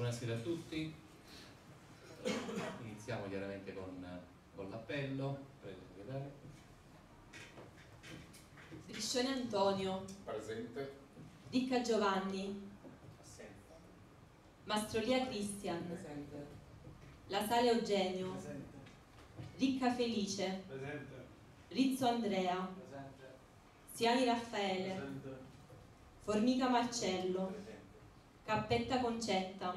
Buonasera a tutti. Iniziamo chiaramente con, con l'appello. Prego, segretario. Striscione Antonio, Presente. Dicca Giovanni, Assente. Mastrolia Cristian, Presente. La Sale Eugenio, Presente. Ricca Felice, Presente. Rizzo Andrea, Presente. Siani Raffaele, Presente. Formica Marcello, Presente. Cappetta Concetta,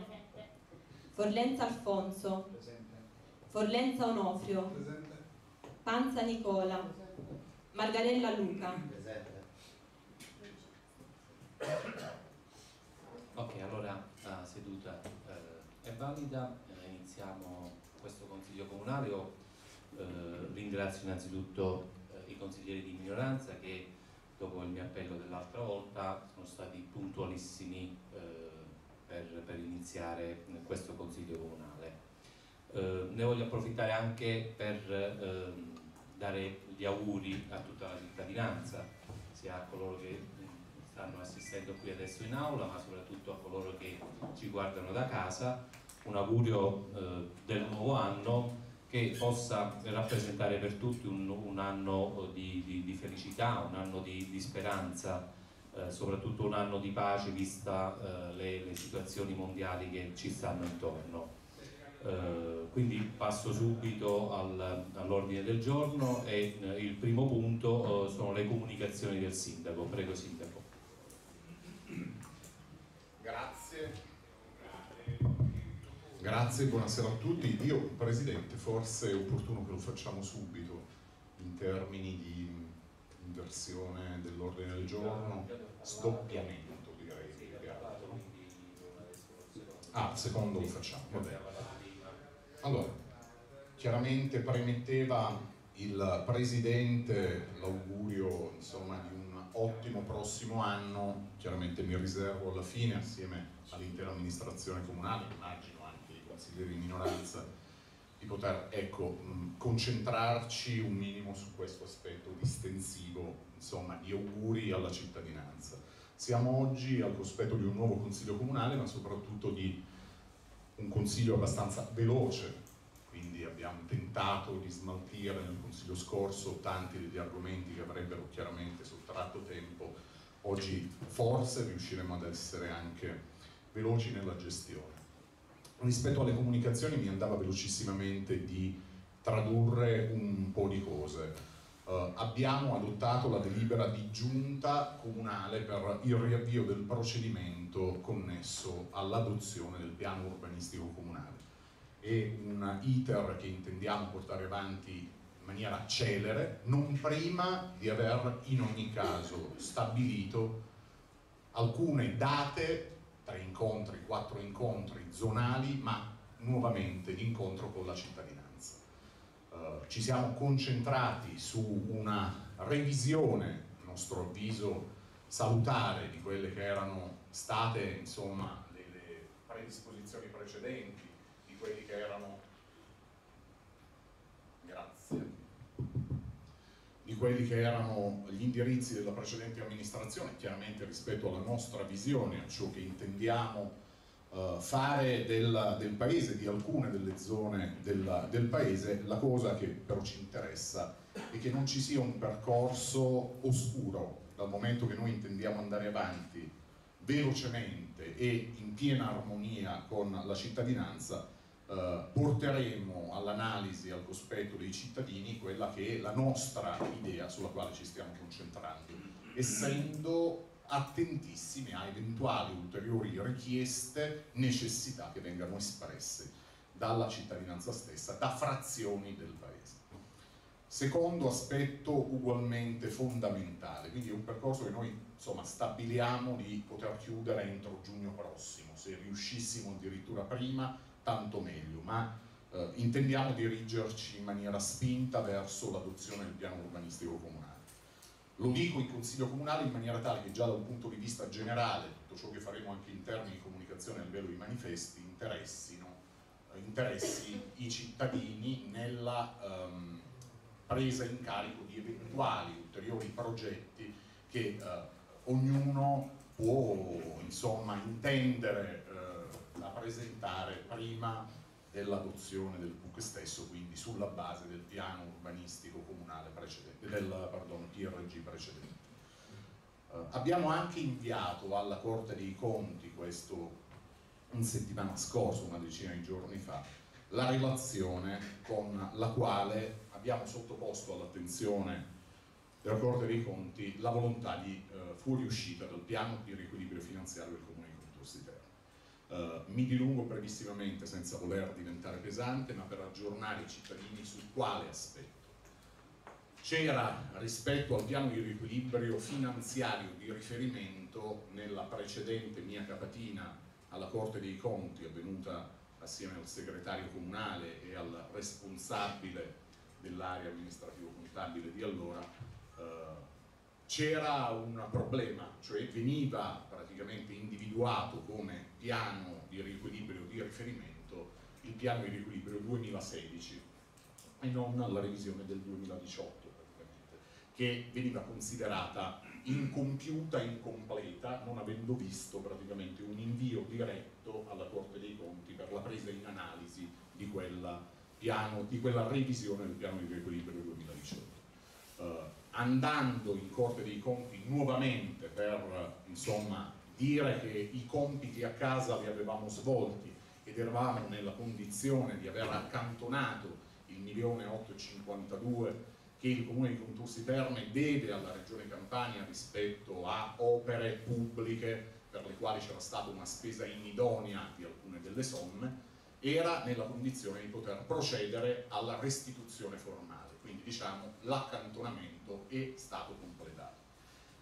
Forlenza Alfonso, Presente. Forlenza Onofrio, Presente. Panza Nicola, Margarella Luca. Presente. Ok, allora la seduta eh, è valida, Eh, iniziamo questo consiglio comunale. Eh, ringrazio innanzitutto eh, i consiglieri di minoranza che dopo il mio appello dell'altra volta sono stati puntualissimi eh, per, per iniziare questo consiglio comunale. Eh, ne voglio approfittare anche per ehm, dare gli auguri a tutta la cittadinanza, sia a coloro che stanno assistendo qui adesso in aula, ma soprattutto a coloro che ci guardano da casa, un augurio eh, del nuovo anno che possa rappresentare per tutti un, un anno di, di- di felicità, un anno di, di speranza, eh, soprattutto un anno di pace vista eh, le, le situazioni mondiali che ci stanno intorno. Eh, quindi passo subito al- all'ordine del giorno e eh, il primo punto eh, sono le comunicazioni del sindaco. Prego sindaco. Grazie. Grazie, buonasera a tutti. Io, Presidente, forse è opportuno che lo facciamo subito in termini di inversione dell'ordine del giorno, sdoppiamento direi. più altro. Ah, secondo lo facciamo, va bene. Allora, chiaramente premetteva il Presidente l'augurio insomma, di un ottimo prossimo anno, chiaramente mi riservo alla fine assieme all'intera amministrazione comunale, immagino anche i consiglieri di minoranza, di poter ecco, mh, concentrarci un minimo su questo aspetto distensivo, insomma, di auguri alla cittadinanza. Siamo oggi al cospetto di un nuovo consiglio comunale, ma soprattutto di un consiglio abbastanza veloce, quindi abbiamo tentato di smaltire nel consiglio scorso tanti degli argomenti che avrebbero chiaramente sottratto tempo, oggi forse riusciremo ad essere anche veloci nella gestione. Rispetto alle comunicazioni mi andava velocissimamente di tradurre un po' di cose. Eh, abbiamo adottato la delibera di giunta comunale per il riavvio del procedimento connesso all'adozione del piano urbanistico comunale. È un iter che intendiamo portare avanti in maniera celere, non prima di aver in ogni caso stabilito alcune date, tre incontri, quattro incontri zonali, ma nuovamente l'incontro con la cittadinanza. Eh, ci siamo concentrati su una revisione, a nostro avviso salutare, di quelle che erano state insomma, le, le predisposizioni precedenti, di quelli che erano grazie di quelli che erano gli indirizzi della precedente amministrazione, chiaramente rispetto alla nostra visione, a ciò che intendiamo eh, fare del, del paese, di alcune delle zone del, del paese, la cosa che però ci interessa è che non ci sia un percorso oscuro, dal momento che noi intendiamo andare avanti velocemente e in piena armonia con la cittadinanza, eh, porteremo all'analisi, al cospetto dei cittadini quella che è la nostra idea sulla quale ci stiamo concentrando, essendo attentissimi a eventuali ulteriori richieste, necessità che vengano espresse dalla cittadinanza stessa, da frazioni del Paese. Secondo aspetto ugualmente fondamentale, quindi è un percorso che noi insomma, stabiliamo di poter chiudere entro giugno prossimo, se riuscissimo addirittura prima tanto meglio, ma eh, intendiamo dirigerci in maniera spinta verso l'adozione del piano urbanistico comunale. Lo dico in Consiglio Comunale in maniera tale che già da un punto di vista generale tutto ciò che faremo anche in termini di comunicazione a livello di manifesti interessino, eh, interessi i cittadini nella ehm, presa in carico di eventuali ulteriori progetti che eh, ognuno può insomma intendere da presentare prima dell'adozione del PUC stesso, quindi sulla base del piano urbanistico comunale precedente, del pardon, PRG precedente. Uh, abbiamo anche inviato alla Corte dei Conti questo in settimana scorsa, una decina di giorni fa, la relazione con la quale abbiamo sottoposto all'attenzione della Corte dei Conti la volontà di eh, fuoriuscita dal piano di riequilibrio finanziario del Comune di Contorsi. Uh, mi dilungo brevissimamente senza voler diventare pesante, ma per aggiornare i cittadini su quale aspetto. C'era rispetto al piano di riequilibrio finanziario di riferimento nella precedente mia capatina alla Corte dei Conti avvenuta assieme al segretario comunale e al responsabile dell'area amministrativo-contabile di allora, eh, c'era un problema, cioè veniva praticamente individuato come piano di riequilibrio di riferimento il piano di riequilibrio 2016 e non la revisione del 2018 praticamente, che veniva considerata incompiuta, incompleta, non avendo visto praticamente un invio diretto alla Corte dei Conti per la presa in analisi di quella, piano, di quella revisione del piano di riequilibrio 2018. Uh, eh, andando in Corte dei Conti nuovamente per insomma, dire che i compiti a casa li avevamo svolti ed eravamo nella condizione di aver accantonato il milione 852 che il Comune di Contursi Terme deve alla Regione Campania rispetto a opere pubbliche per le quali c'era stata una spesa inidonea di alcune delle somme, era nella condizione di poter procedere alla restituzione formale, quindi diciamo l'accantonamento è stato completato.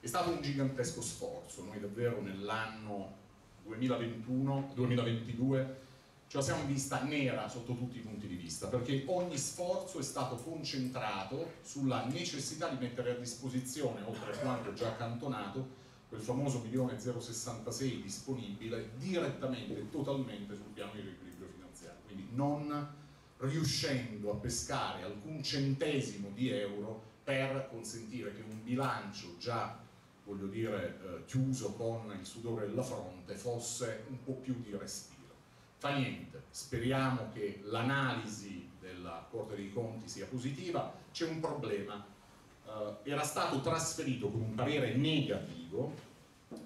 È stato un gigantesco sforzo, noi davvero nell'anno 2021, 2022 ce la siamo vista nera sotto tutti i punti di vista, perché ogni sforzo è stato concentrato sulla necessità di mettere a disposizione, oltre a quanto già accantonato, quel famoso milione 066 disponibile direttamente e totalmente sul piano di riequilibrio finanziario, quindi non riuscendo a pescare alcun centesimo di euro per consentire che un bilancio già voglio dire eh, chiuso con il sudore della fronte fosse un po' più di respiro fa niente, speriamo che l'analisi della Corte dei Conti sia positiva, c'è un problema, eh, era stato trasferito con un parere negativo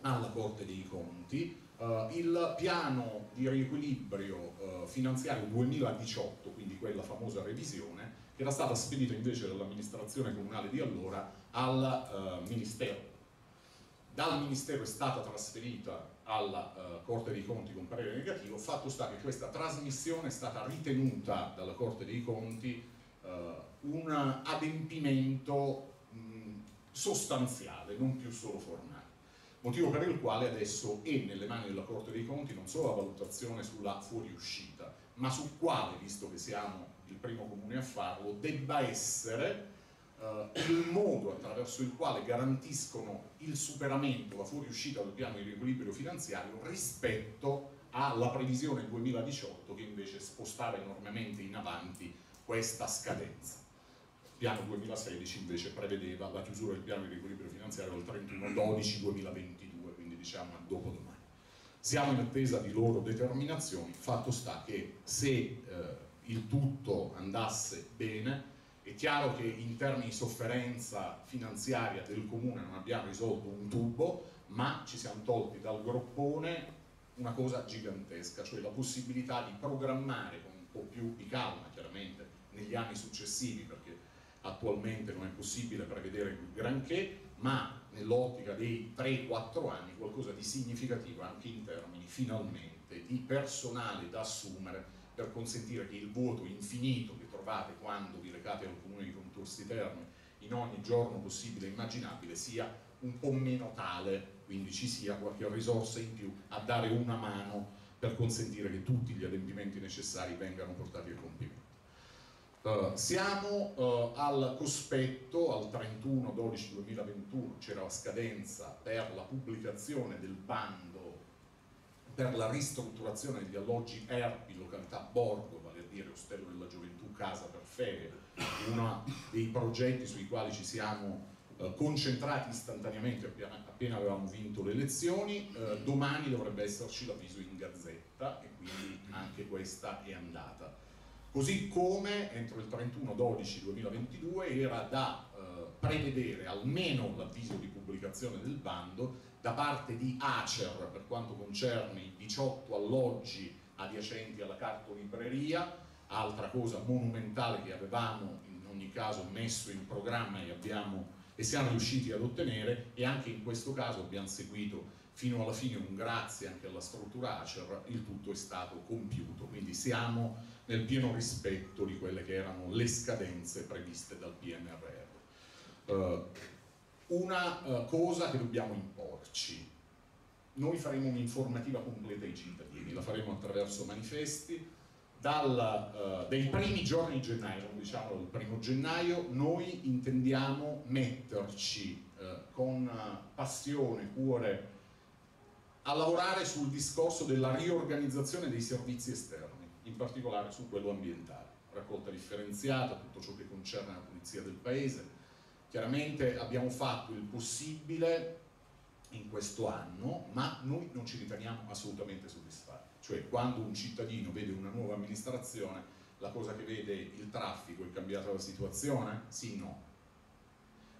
alla Corte dei Conti eh, il piano di riequilibrio eh, finanziario 2018, quindi quella famosa revisione, che era stata spedita invece dall'amministrazione comunale di allora al eh, Ministero. Dal Ministero è stata trasferita alla uh, Corte dei Conti con parere negativo, fatto sta che questa trasmissione è stata ritenuta dalla Corte dei Conti uh, un adempimento mh, sostanziale, non più solo formale. Motivo per il quale adesso è nelle mani della Corte dei Conti non solo la valutazione sulla fuoriuscita, ma su quale, visto che siamo il primo comune a farlo, debba essere uh, il modo attraverso il quale garantiscono il superamento, la fuoriuscita del piano di riequilibrio finanziario rispetto alla previsione 2018 che invece spostava enormemente in avanti questa scadenza. Il piano 2016 invece prevedeva la chiusura del piano di riequilibrio finanziario il 31-12-2022, quindi diciamo a dopodomani. Siamo in attesa di loro determinazioni, fatto sta che se eh, il tutto andasse bene, è chiaro che in termini di sofferenza finanziaria del comune non abbiamo risolto un tubo, ma ci siamo tolti dal groppone una cosa gigantesca, cioè la possibilità di programmare con un po' più di calma, chiaramente, negli anni successivi, perché attualmente non è possibile prevedere granché, ma nell'ottica dei 3-4 anni qualcosa di significativo anche in termini finalmente di personale da assumere per consentire che il voto infinito che trovate quando vi recate al comune di Contorsi Terme in ogni giorno possibile e immaginabile sia un po' meno tale, quindi ci sia qualche risorsa in più a dare una mano per consentire che tutti gli adempimenti necessari vengano portati a compimento. Uh, siamo uh, al cospetto, al 31-12-2021 c'era la scadenza per la pubblicazione del bando per la ristrutturazione degli alloggi ERPI, località Borgo, vale a dire Ostello della Gioventù, Casa per Ferie, uno dei progetti sui quali ci siamo eh, concentrati istantaneamente appena, appena, avevamo vinto le elezioni, eh, domani dovrebbe esserci l'avviso in gazzetta e quindi anche questa è andata. Così come entro il 31-12-2022 era da eh, prevedere almeno l'avviso di pubblicazione del bando da parte di Acer per quanto concerne i 18 alloggi adiacenti alla cartolibreria, altra cosa monumentale che avevamo in ogni caso messo in programma e, abbiamo, e siamo riusciti ad ottenere e anche in questo caso abbiamo seguito fino alla fine un grazie anche alla struttura Acer, il tutto è stato compiuto, quindi siamo nel pieno rispetto di quelle che erano le scadenze previste dal PNRR. Uh, una uh, cosa che dobbiamo imporci, noi faremo un'informativa completa ai cittadini, la faremo attraverso manifesti, dal, uh, dei primi giorni di gennaio, non diciamo dal primo gennaio, noi intendiamo metterci con passione, cuore, a lavorare sul discorso della riorganizzazione dei servizi esterni, in particolare su quello ambientale, raccolta differenziata, tutto ciò che concerne la pulizia del paese, Chiaramente abbiamo fatto il possibile in questo anno, ma noi non ci riteniamo assolutamente soddisfatti. Cioè quando un cittadino vede una nuova amministrazione, la cosa che vede il traffico è cambiata la situazione? Sì, no.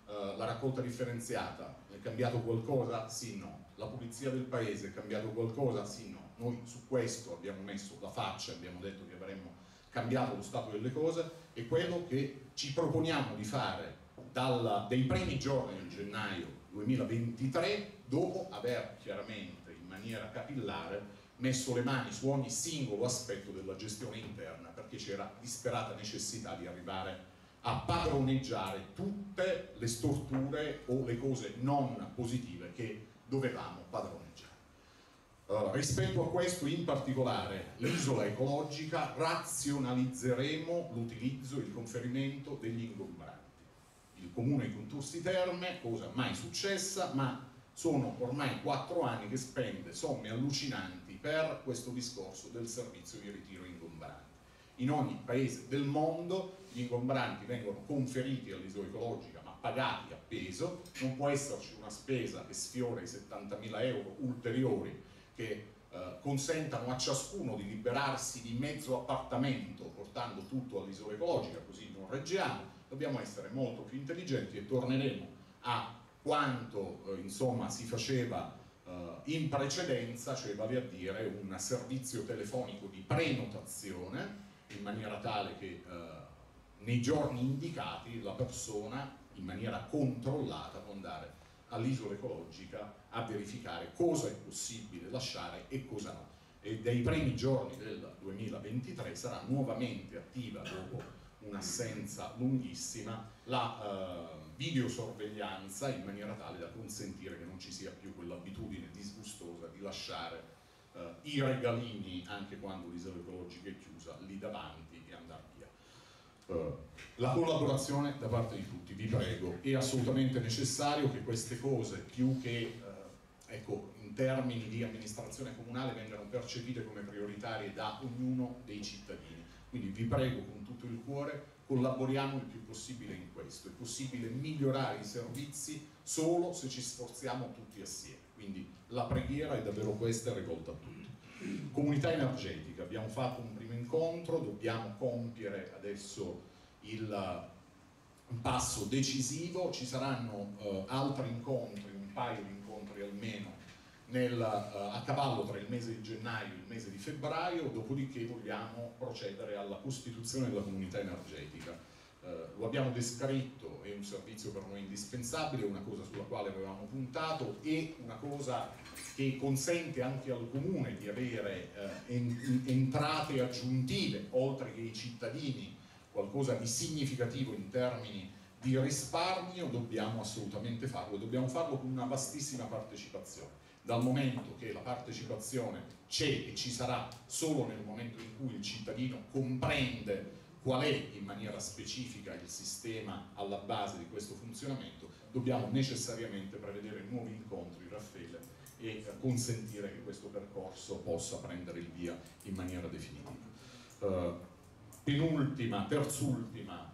Uh, la raccolta differenziata è cambiato qualcosa? Sì, no. La pulizia del paese è cambiato qualcosa? Sì, no. Noi su questo abbiamo messo la faccia, abbiamo detto che avremmo cambiato lo stato delle cose e quello che ci proponiamo di fare dalla, dei primi giorni di gennaio 2023 dopo aver chiaramente in maniera capillare messo le mani su ogni singolo aspetto della gestione interna perché c'era disperata necessità di arrivare a padroneggiare tutte le storture o le cose non positive che dovevamo padroneggiare. Uh, rispetto a questo in particolare l'isola ecologica razionalizzeremo l'utilizzo e il conferimento degli ingombranti il comune di Contursi Terme, cosa mai successa, ma sono ormai quattro anni che spende somme allucinanti per questo discorso del servizio di ritiro ingombranti. In ogni paese del mondo gli ingombranti vengono conferiti all'isola ecologica ma pagati a peso, non può esserci una spesa che sfiora i 70.000 euro ulteriori che eh, consentano a ciascuno di liberarsi di mezzo appartamento portando tutto all'isola ecologica, così non reggiamo, dobbiamo essere molto più intelligenti e torneremo a quanto eh, insomma si faceva in precedenza, cioè vale a dire un servizio telefonico di prenotazione in maniera tale che eh, nei giorni indicati la persona in maniera controllata può andare all'isola ecologica a verificare cosa è possibile lasciare e cosa no. E dai primi giorni del 2023 sarà nuovamente attiva dopo un'assenza lunghissima, la eh, videosorveglianza in maniera tale da consentire che non ci sia più quell'abitudine disgustosa di lasciare eh, i regalini anche quando l'isola ecologica è chiusa lì davanti e andare via. Uh, la collaborazione da parte di tutti, vi prego, è assolutamente necessario che queste cose più che uh, ecco, in termini di amministrazione comunale vengano percepite come prioritarie da ognuno dei cittadini. Quindi vi prego con tutto il cuore, collaboriamo il più possibile in questo. È possibile migliorare i servizi solo se ci sforziamo tutti assieme. Quindi la preghiera è davvero questa, è rivolta a tutti. Comunità energetica, abbiamo fatto un primo incontro, dobbiamo compiere adesso il un passo decisivo, ci saranno uh, altri incontri, un paio di incontri almeno nel, uh, a cavallo tra il mese di gennaio e il mese di febbraio, dopodiché vogliamo procedere alla costituzione della comunità energetica. Uh, lo abbiamo descritto, è un servizio per noi indispensabile, una cosa sulla quale avevamo puntato e una cosa che consente anche al comune di avere uh, en entrate aggiuntive, oltre che ai cittadini, qualcosa di significativo in termini di risparmio, dobbiamo assolutamente farlo, dobbiamo farlo con una vastissima partecipazione dal momento che la partecipazione c'è e ci sarà solo nel momento in cui il cittadino comprende qual è in maniera specifica il sistema alla base di questo funzionamento, dobbiamo necessariamente prevedere nuovi incontri, Raffaele, e consentire che questo percorso possa prendere il via in maniera definitiva. Uh, penultima, terzultima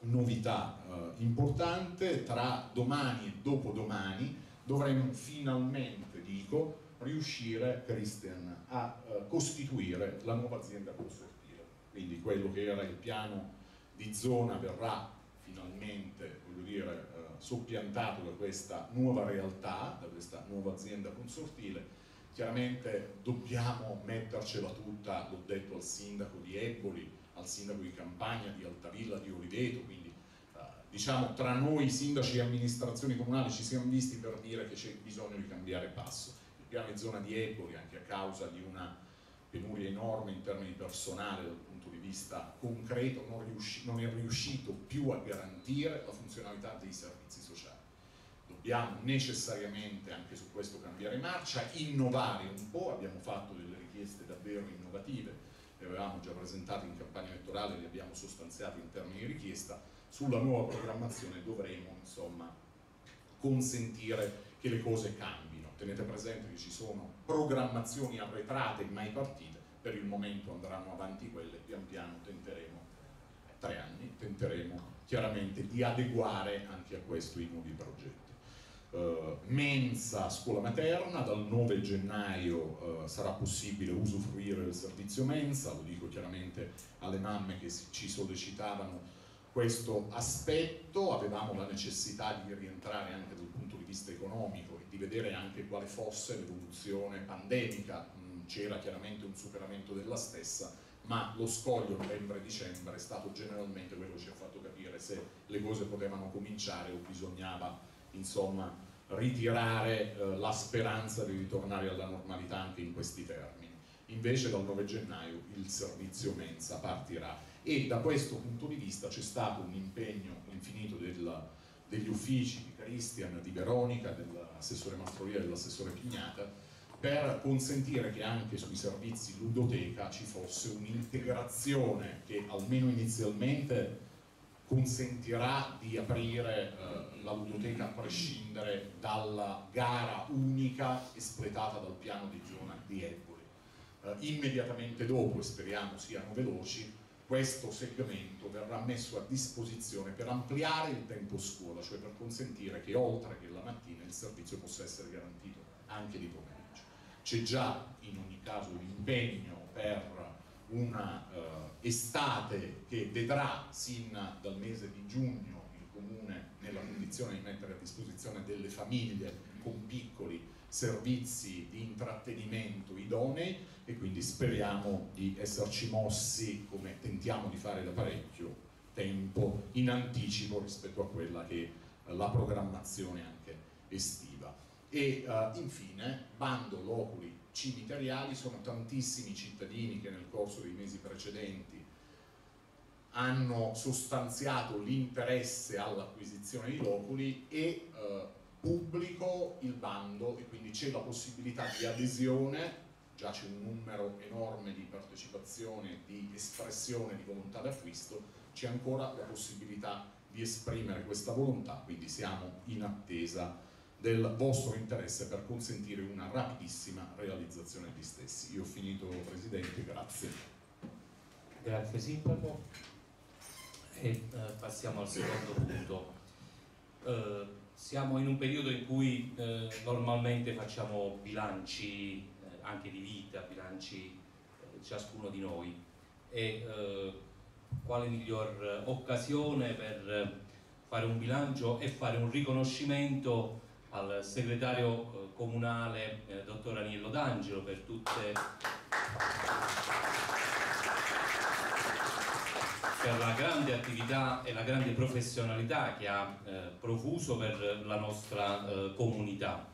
novità eh, importante, tra domani e dopodomani dovremo finalmente, dico, riuscire, Christian, a eh, costituire la nuova azienda consortile. Quindi quello che era il piano di zona verrà finalmente, voglio dire, eh, soppiantato da questa nuova realtà, da questa nuova azienda consortile. Chiaramente dobbiamo mettercela tutta, l'ho detto al sindaco di Eboli, al sindaco di Campagna, di Altavilla, di Oliveto, quindi diciamo tra noi sindaci e amministrazioni comunali ci siamo visti per dire che c'è bisogno di cambiare passo. Il piano di zona di Eboli, anche a causa di una penuria enorme in termini personali dal punto di vista concreto, non, riusci non è riuscito più a garantire la funzionalità dei servizi sociali. Dobbiamo necessariamente anche su questo cambiare marcia, innovare un po', abbiamo fatto delle richieste davvero innovative, le avevamo già presentate in campagna elettorale, le abbiamo sostanziate in termini di richiesta, sulla nuova programmazione dovremo insomma consentire che le cose cambino. Tenete presente che ci sono programmazioni arretrate mai partite, per il momento andranno avanti quelle, pian piano tenteremo, tre anni, tenteremo chiaramente di adeguare anche a questo i nuovi progetti. Uh, mensa scuola materna, dal 9 gennaio uh, sarà possibile usufruire del servizio mensa, lo dico chiaramente alle mamme che ci sollecitavano questo aspetto, avevamo la necessità di rientrare anche dal punto di vista economico e di vedere anche quale fosse l'evoluzione pandemica, mm, c'era chiaramente un superamento della stessa, ma lo scoglio novembre-dicembre è stato generalmente quello che ci ha fatto capire se le cose potevano cominciare o bisognava insomma, ritirare eh, la speranza di ritornare alla normalità anche in questi termini. Invece dal 9 gennaio il servizio mensa partirà e da questo punto di vista c'è stato un impegno infinito del, degli uffici di Cristian, di Veronica, dell'assessore Mastrolia e dell'assessore Pignata per consentire che anche sui servizi ludoteca ci fosse un'integrazione che almeno inizialmente consentirà di aprire eh, la ludoteca a prescindere dalla gara unica espletata dal piano di zona di Eboli. Eh, immediatamente dopo, e speriamo siano veloci, questo segmento verrà messo a disposizione per ampliare il tempo scuola, cioè per consentire che oltre che la mattina il servizio possa essere garantito anche di pomeriggio. C'è già in ogni caso l'impegno per una uh, estate che vedrà sin dal mese di giugno il Comune nella condizione di mettere a disposizione delle famiglie con piccoli servizi di intrattenimento idonei e quindi speriamo di esserci mossi come tentiamo di fare da parecchio tempo in anticipo rispetto a quella che è la programmazione anche estiva. E uh, infine, bando loculi cimiteriali, sono tantissimi cittadini che nel corso dei mesi precedenti hanno sostanziato l'interesse all'acquisizione di loculi e eh, pubblico il bando e quindi c'è la possibilità di adesione, già c'è un numero enorme di partecipazione, di espressione di volontà d'acquisto, c'è ancora la possibilità di esprimere questa volontà, quindi siamo in attesa del vostro interesse per consentire una rapidissima realizzazione degli stessi. Io ho finito Presidente, grazie. Grazie Sindaco e eh, passiamo al secondo punto. Eh, siamo in un periodo in cui eh, normalmente facciamo bilanci eh, anche di vita, bilanci eh, ciascuno di noi. E eh, quale miglior occasione per fare un bilancio e fare un riconoscimento al segretario eh, comunale eh, dottor Aniello D'Angelo per tutte per la grande attività e la grande professionalità che ha eh, profuso per la nostra eh, comunità.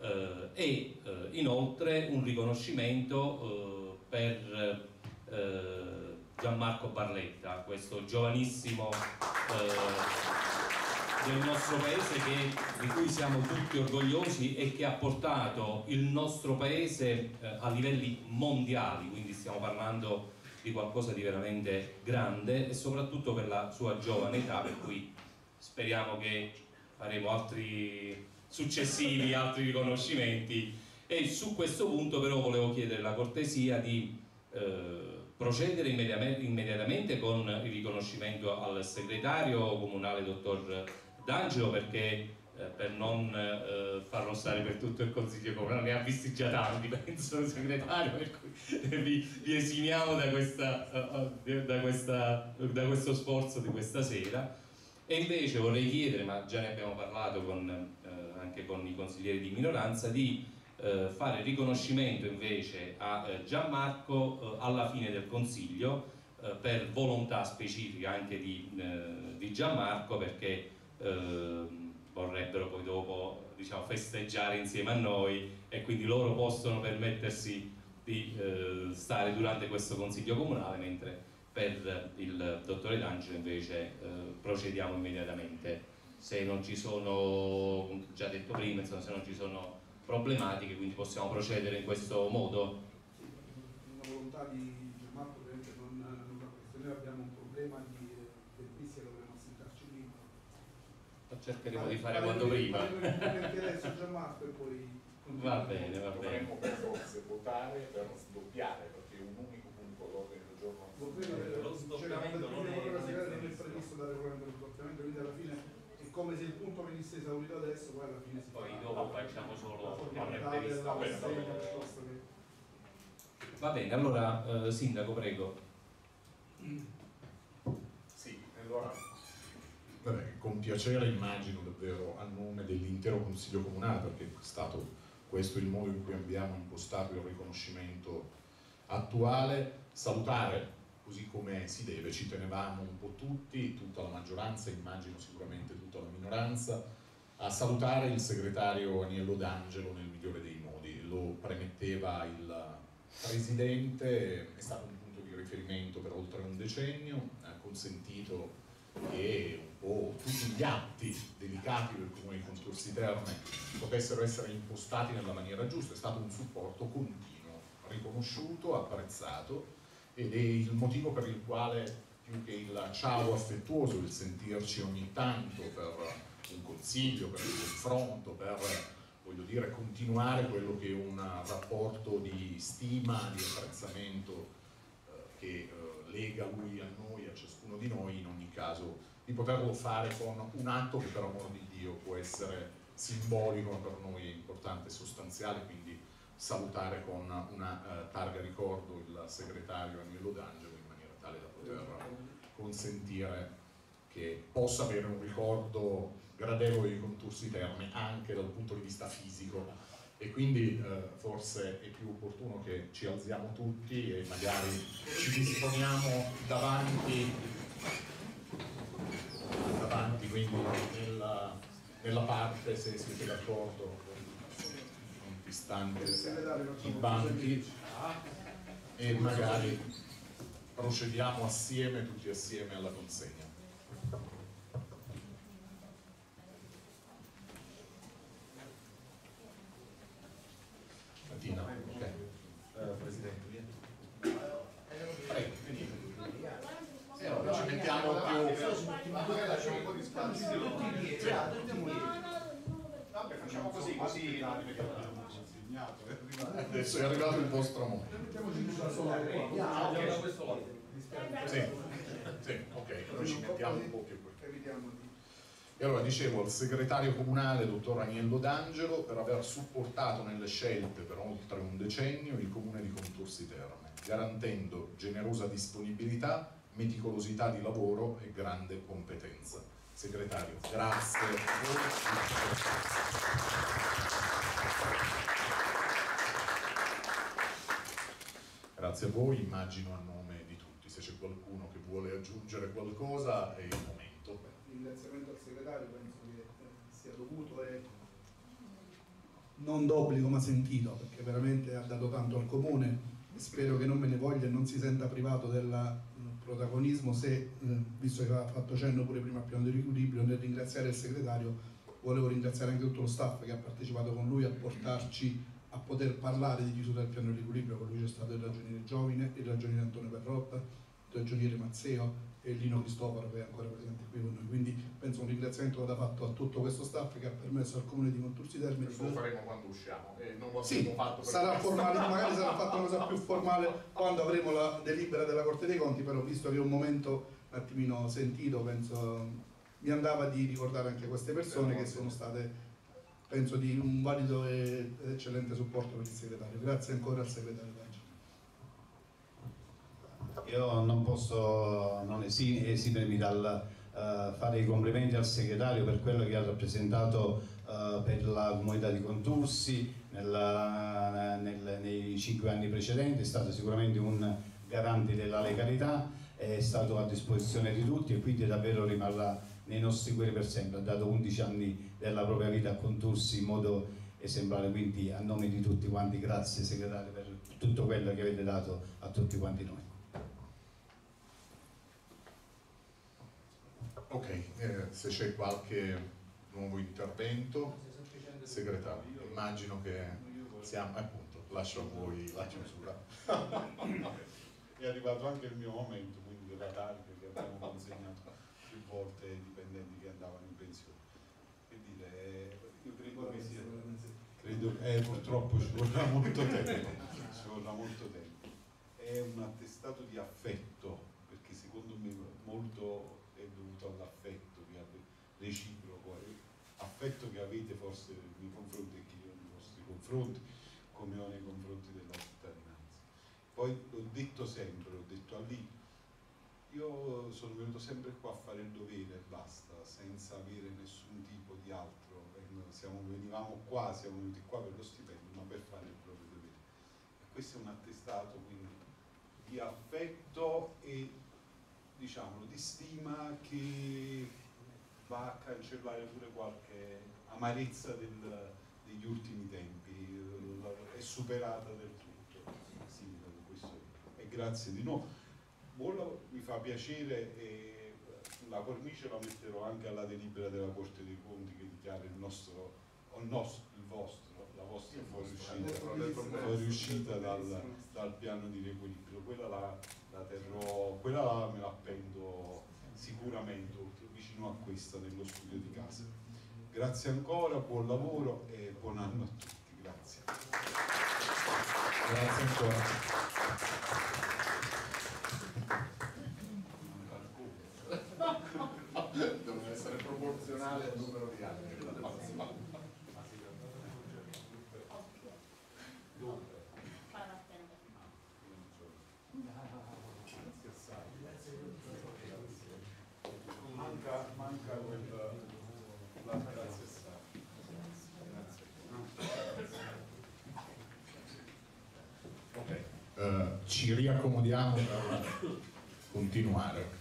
Eh, e eh, inoltre un riconoscimento per Gianmarco Barletta, questo giovanissimo del nostro paese che, di cui siamo tutti orgogliosi e che ha portato il nostro paese eh, a livelli mondiali, quindi stiamo parlando di qualcosa di veramente grande e soprattutto per la sua giovane età, per cui speriamo che faremo altri successivi, altri riconoscimenti. E su questo punto però volevo chiedere la cortesia di eh, procedere immediatamente con il riconoscimento al segretario comunale dottor D'Angelo perché eh, per non eh, farlo stare per tutto il consiglio comunale, ne ha visti già tanti, penso, il segretario, per cui vi, vi esimiamo da, questa, uh, da, questa, da, questo sforzo di questa sera. E invece vorrei chiedere, ma già ne abbiamo parlato con, eh, anche con i consiglieri di minoranza, di eh, fare riconoscimento invece a eh, Gianmarco alla fine del consiglio per volontà specifica anche di, di Gianmarco perché vorrebbero poi dopo diciamo, festeggiare insieme a noi e quindi loro possono permettersi di eh, stare durante questo consiglio comunale mentre per il dottore D'Angelo invece eh, procediamo immediatamente se non ci sono, già detto prima, insomma, se non ci sono problematiche quindi possiamo procedere in questo modo una volontà di Marco ovviamente non, non abbiamo un problema di cercheremo di fare quanto prima. adesso Gianmarco e poi Va bene, va bene. Dovremmo per forza votare per sdoppiare, perché un unico punto all'ordine del giorno. Lo sdoppiamento non è previsto dal regolamento dello sdoppiamento, quindi alla fine è come se il punto venisse esaurito adesso, poi alla fine si Poi dopo facciamo solo Va bene, allora eh, Sindaco, prego. Sì, allora Beh, con piacere immagino davvero a nome dell'intero Consiglio Comunale, perché è stato questo il modo in cui abbiamo impostato il riconoscimento attuale, salutare così come si deve, ci tenevamo un po' tutti, tutta la maggioranza, immagino sicuramente tutta la minoranza, a salutare il segretario Aniello D'Angelo nel migliore dei modi, lo premetteva il Presidente, è stato un punto di riferimento per oltre un decennio, ha consentito che o tutti gli atti delicati del Comune di Contursi Terme potessero essere impostati nella maniera giusta, è stato un supporto continuo, riconosciuto, apprezzato ed è il motivo per il quale più che il ciao affettuoso, il sentirci ogni tanto per un consiglio, per il confronto, per voglio dire, continuare quello che è un rapporto di stima, di apprezzamento eh, che eh, lega lui a noi, a ciascuno di noi, in ogni caso di poterlo fare con un atto che per amor di Dio può essere simbolico, ma per noi importante e sostanziale, quindi salutare con una uh, targa ricordo il segretario Agnello D'Angelo in maniera tale da poter consentire che possa avere un ricordo gradevole di Contursi Terme anche dal punto di vista fisico. E quindi eh, forse è più opportuno che ci alziamo tutti e magari ci disponiamo davanti davanti, quindi nella, nella parte, se siete d'accordo, non distanti i banchi e magari procediamo assieme, tutti assieme alla consegna. Mattina, ok. Uh, Presidente, vieni. Prego, venite. Eh, ci mettiamo più magari lasciamo un po' di spazio. Tutti dietro, Vabbè, facciamo così, così. Adesso è arrivato il vostro amore. Sì, sì, ok, noi ci mettiamo un po' più qui. E allora dicevo al segretario comunale, dottor Agnello D'Angelo, per aver supportato nelle scelte per oltre un decennio il comune di Contursi Terme, garantendo generosa disponibilità meticolosità di lavoro e grande competenza. Segretario, grazie. Grazie a voi, immagino a nome di tutti. Se c'è qualcuno che vuole aggiungere qualcosa è il momento. Il ringraziamento al segretario penso che sia dovuto e non d'obbligo ma sentito perché veramente ha dato tanto al comune spero che non me ne voglia e non si senta privato della protagonismo se, eh, visto che aveva fatto cenno pure prima al piano di riequilibrio, nel ringraziare il segretario, volevo ringraziare anche tutto lo staff che ha partecipato con lui a portarci a poter parlare di chiusura del piano di riequilibrio, con lui c'è stato il ragioniere Giovine, il ragioniere Antonio Perrotta, Ragioniere Mazzeo e Lino Cristoforo che è ancora presente qui con noi. Quindi penso un ringraziamento vada fatto a tutto questo staff che ha permesso al comune di Montursi Termini Questo lo faremo quando usciamo e non lo sì, fatto sarà formale, magari sarà fatta una cosa più formale quando avremo la delibera della Corte dei Conti, però visto che è un momento un attimino sentito, penso mi andava di ricordare anche queste persone che sono state, penso, di un valido e eccellente supporto per il segretario. Grazie ancora al segretario. Io non posso non esi- esimermi dal eh, fare i complimenti al segretario per quello che ha rappresentato eh, per la comunità di Contursi nella- nel- nei cinque anni precedenti, è stato sicuramente un garante della legalità, è stato a disposizione di tutti e quindi davvero rimarrà nei nostri cuori per sempre. Ha dato 11 anni della propria vita a Contursi in modo esemplare, quindi a nome di tutti quanti grazie segretario per tutto quello che avete dato a tutti quanti noi. Ok, eh, se c'è qualche nuovo intervento, segretario, immagino che siamo, appunto, lascio a voi la chiusura. È arrivato anche il mio momento, quindi della targa che abbiamo consegnato più volte ai dipendenti che andavano in pensione. Che dire, eh, io credo che sia. Credo eh, purtroppo ci vorrà molto tempo. Ci vorrà molto tempo. È un attestato di affetto, perché secondo me molto è dovuto all'affetto che ave- reciproco, eh, affetto che avete forse nei confronti e che io nei vostri confronti, come ho nei confronti della cittadinanza. Poi l'ho detto sempre, l'ho detto a lì, io sono venuto sempre qua a fare il dovere e basta, senza avere nessun tipo di altro. E noi siamo- venivamo qua, siamo venuti qua per lo stipendio, ma per fare il proprio dovere. E questo è un attestato quindi di affetto e diciamolo di stima che va a cancellare pure qualche amarezza del- degli ultimi tempi, è superata del tutto. Sì. E grazie di nuovo. Buon mi fa piacere e la cornice la metterò anche alla delibera della Corte dei Conti che dichiara il nostro, o il, nostro, il vostro, la vostra fuoriuscita, fuoriuscita dal, dal piano di riequilibrio. Quella la, la terrò, quella la, me la appendo sicuramente vicino a questa nello studio di casa. Grazie ancora, buon lavoro e buon anno a tutti. Grazie. Grazie ancora. Devono essere proporzionali al numero di anni. Manca, manca quel, la grazie Ok, eh, ci riaccomodiamo per continuare.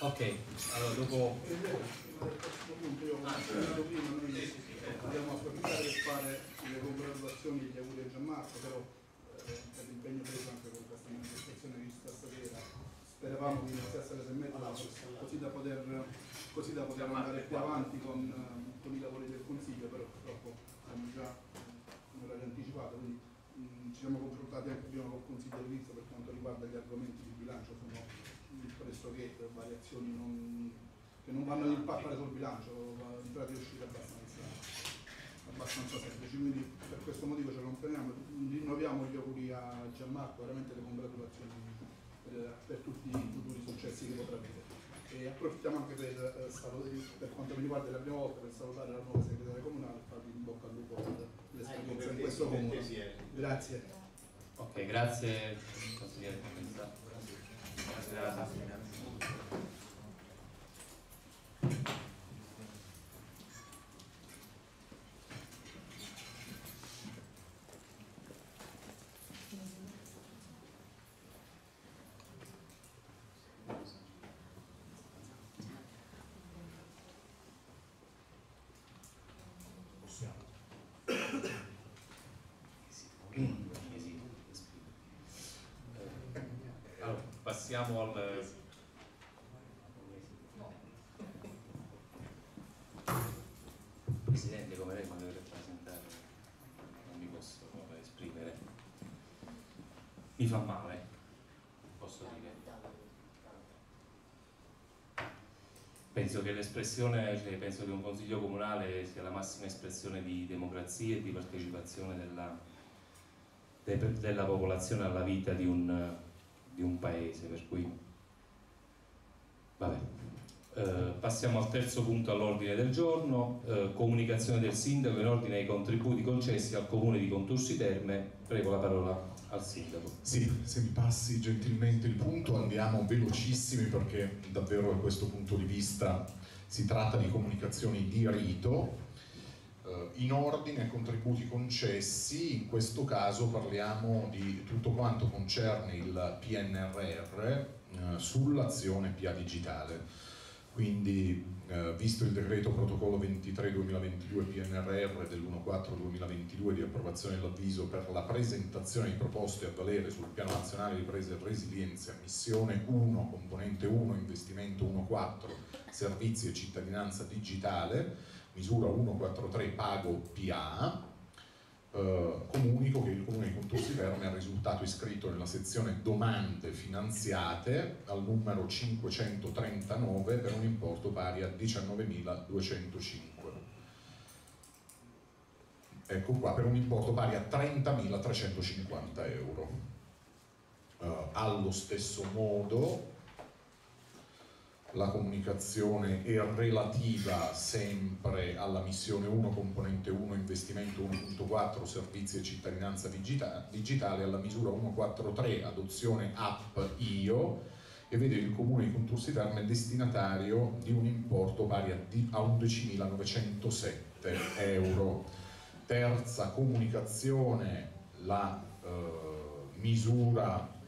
Ok, allora dopo accennato prima, noi dobbiamo aspettare per fare le congratulazioni gli auguri a Gianmarco, però eh, per l'impegno preso anche con questa manifestazione vista stasera, speravamo che iniziasse alle sei e mezza, così da poter, così da poter andare più avanti con, eh, con i lavori del Consiglio, però purtroppo siamo già in orario anticipato, quindi mh, ci siamo confrontati anche prima col Consiglio di Vista per quanto riguarda gli argomenti di bilancio, sono pressoché variazioni non, che non vanno ad impattare sul bilancio, ma entrate e uscite abbastanza, abbastanza semplici. Quindi per questo motivo ce lo comprendiamo, rinnoviamo gli auguri a Gianmarco, veramente le congratulazioni per, per tutti i futuri successi che potrà avere. E approfittiamo anche per, eh, salutare- per quanto mi riguarda la prima volta per salutare la nuova segretaria comunale e farvi in bocca al lupo per l'esperienza in questo comune. Grazie. Ok, grazie consigliere Compensa. Grazie. Allora, passiamo al... Presidente, come lei mi deve rappresentare, non mi posso esprimere. Mi fa male, posso dire. Penso che l'espressione, cioè penso che un consiglio comunale sia la massima espressione di democrazia e di partecipazione della, de, della popolazione alla vita di un, di un paese, per cui vabbè. Eh, passiamo al terzo punto all'ordine del giorno, eh, comunicazione del sindaco in ordine ai contributi concessi al comune di Contursi Terme. Prego la parola al sindaco. Sì, se mi passi gentilmente il punto andiamo velocissimi perché davvero da questo punto di vista si tratta di comunicazioni di rito. Eh, in ordine ai contributi concessi, in questo caso parliamo di tutto quanto concerne il PNRR eh, sull'azione PA digitale. Quindi eh, visto il decreto protocollo 23-2022 PNRR dell'1-4-2022 di approvazione dell'avviso per la presentazione di proposte a valere sul piano nazionale di ripresa e resilienza, missione 1, componente 1, investimento 1-4, servizi e cittadinanza digitale, misura 143 pago PA, eh, comunico che il Comune di Contursi Terme ha risultato iscritto nella sezione domande finanziate al numero 539 per un importo pari a 19.205 ecco qua per un importo pari a 30.350 euro. Uh, allo stesso modo la comunicazione è relativa sempre alla missione 1, componente 1, investimento 1.4, servizi e cittadinanza digitale, alla misura 1.4.3, adozione app IO, e vede il comune di Contursi Terme destinatario di un importo pari a 11.907 euro. Terza comunicazione, la eh, misura,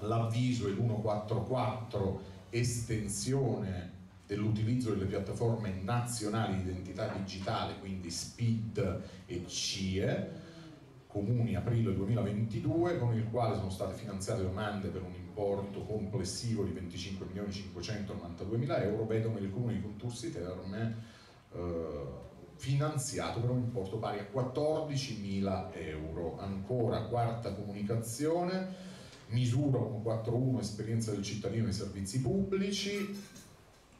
l'avviso è l'144 estensione dell'utilizzo delle piattaforme nazionali di identità digitale, quindi SPID e CIE, comuni aprile 2022, con il quale sono state finanziate domande per un importo complessivo di 25.592.000 euro, vedono il comune di Contursi Terme eh, finanziato per un importo pari a 14.000 euro. Ancora quarta comunicazione, misura 141 esperienza del cittadino nei servizi pubblici.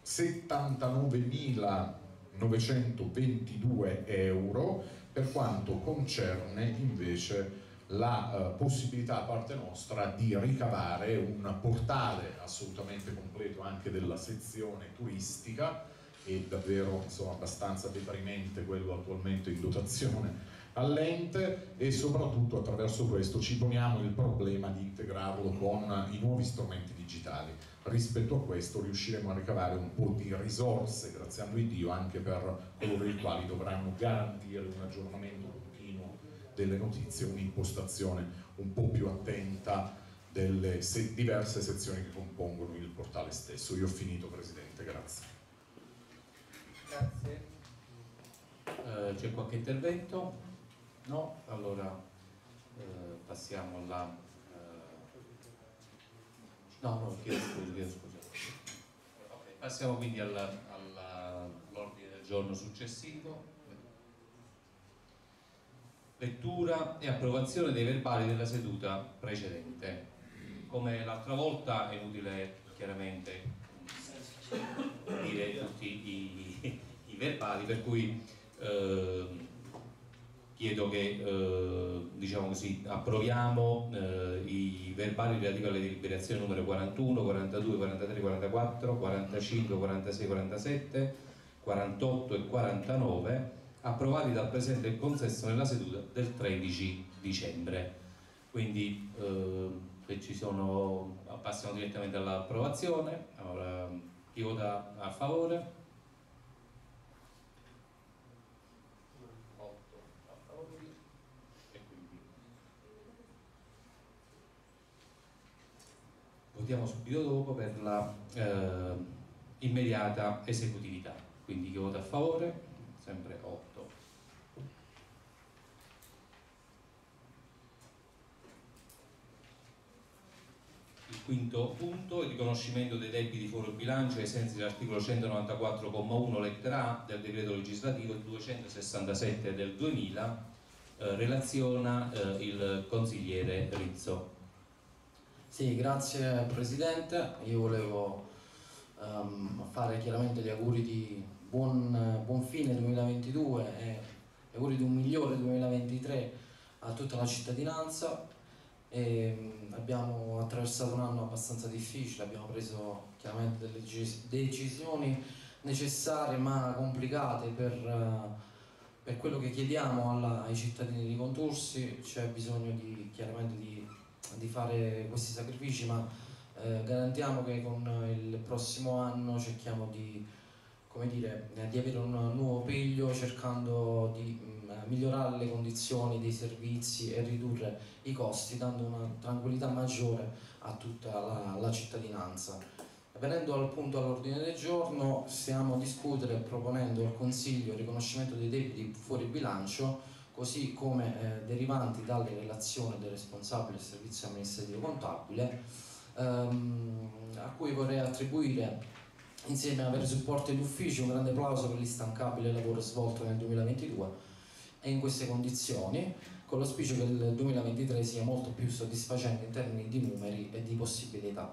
79.922 euro per quanto concerne invece la uh, possibilità da parte nostra di ricavare un portale assolutamente completo anche della sezione turistica e davvero insomma, abbastanza deprimente quello attualmente in dotazione all'ente e soprattutto attraverso questo ci poniamo il problema di integrarlo con i nuovi strumenti digitali. Rispetto a questo riusciremo a ricavare un po' di risorse, grazie a noi Dio, anche per coloro i quali dovranno garantire un aggiornamento continuo delle notizie, un'impostazione un po' più attenta delle se diverse sezioni che compongono il portale stesso. Io ho finito Presidente, grazie. Grazie. Uh, C'è qualche intervento? No? Allora eh, passiamo alla... Eh... No, no, chiedo scusa, chiedo scusa. Okay, passiamo quindi all'ordine del giorno successivo. Lettura e approvazione dei verbali della seduta precedente. Come l'altra volta è inutile chiaramente dire tutti i, i verbali, per cui eh, chiedo che eh, diciamo così, approviamo eh, i verbali relativi alle deliberazioni numero 41, 42, 43, 44, 45, 46, 47, 48 e 49 approvati dal Presidente del Consesso nella seduta del 13 dicembre. Quindi eh, sono, passiamo direttamente all'approvazione. Allora, chi vota a favore? Votiamo subito dopo per la eh, immediata esecutività. Quindi chi vota a favore? Sempre 8. Il quinto punto, il riconoscimento dei debiti fuori bilancio ai sensi dell'articolo 194,1 lettera A del decreto legislativo 267 del 2000 eh, relaziona eh, il consigliere Rizzo. Sì, grazie Presidente. Io volevo um, fare chiaramente gli auguri di buon, buon fine 2022 e auguri di un migliore 2023 a tutta la cittadinanza. E, um, abbiamo attraversato un anno abbastanza difficile, abbiamo preso chiaramente delle decisioni necessarie ma complicate per, per quello che chiediamo alla, ai cittadini di Contursi, c'è bisogno di, chiaramente di, di fare questi sacrifici ma eh, garantiamo che con il prossimo anno cerchiamo di, dire, di avere un nuovo piglio cercando di mh, mm, migliorare le condizioni dei servizi e ridurre i costi dando una tranquillità maggiore a tutta la, la cittadinanza. Venendo al punto all'ordine del giorno, stiamo a discutere proponendo al Consiglio il riconoscimento dei debiti fuori bilancio, così come eh, derivanti dalle relazioni del responsabile del servizio amministrativo contabile, ehm, a cui vorrei attribuire, insieme a avere supporto d'ufficio, un grande applauso per l'instancabile lavoro svolto nel 2022 e in queste condizioni, con l'auspicio che il 2023 sia molto più soddisfacente in termini di numeri e di possibilità.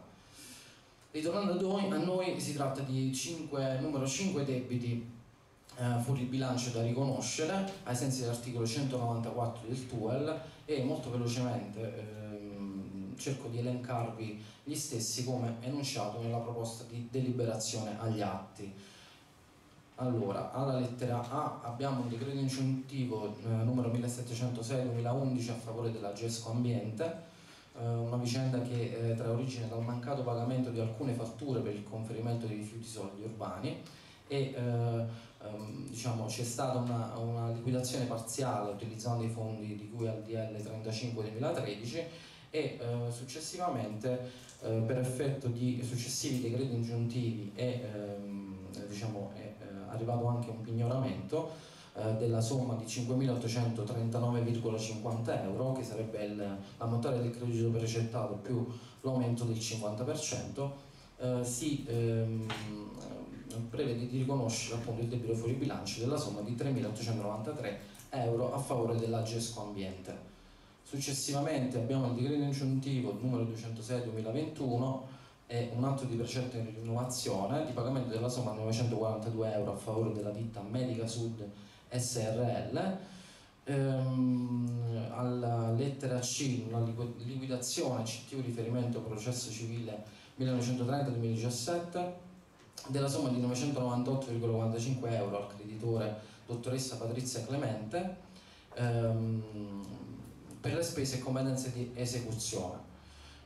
Ritornando a noi, a noi si tratta di 5, numero 5 debiti eh, fuori bilancio da riconoscere ai sensi dell'articolo 194 del TUEL e molto velocemente ehm, cerco di elencarvi gli stessi come enunciato nella proposta di deliberazione agli atti. Allora, alla lettera A abbiamo un decreto incentivo eh, numero 1706-2011 a favore della GESCO Ambiente eh, una vicenda che eh, trae origine dal mancato pagamento di alcune fatture per il conferimento di rifiuti solidi urbani e eh, diciamo, c'è stata una, una, liquidazione parziale utilizzando i fondi di cui al DL 35 2013 e eh, successivamente eh, per effetto di successivi decreti ingiuntivi è, ehm, diciamo, è arrivato anche un pignoramento eh, della somma di 5.839,50 euro, che sarebbe l'ammontare del credito precettato più l'aumento del 50%, eh, si ehm, prevede di riconoscere appunto il debito fuori bilancio della somma di 3.893 euro a favore della GESCO Ambiente. Successivamente abbiamo il decreto ingiuntivo numero 206-2021 e un atto di precetto in rinnovazione di pagamento della somma di 942 euro a favore della ditta Medica Sud SRL. Ehm, alla lettera C, una liquidazione CTU riferimento processo civile 1930-2017 della somma di 998,45 euro al creditore dottoressa Patrizia Clemente ehm, per le spese e competenze di esecuzione.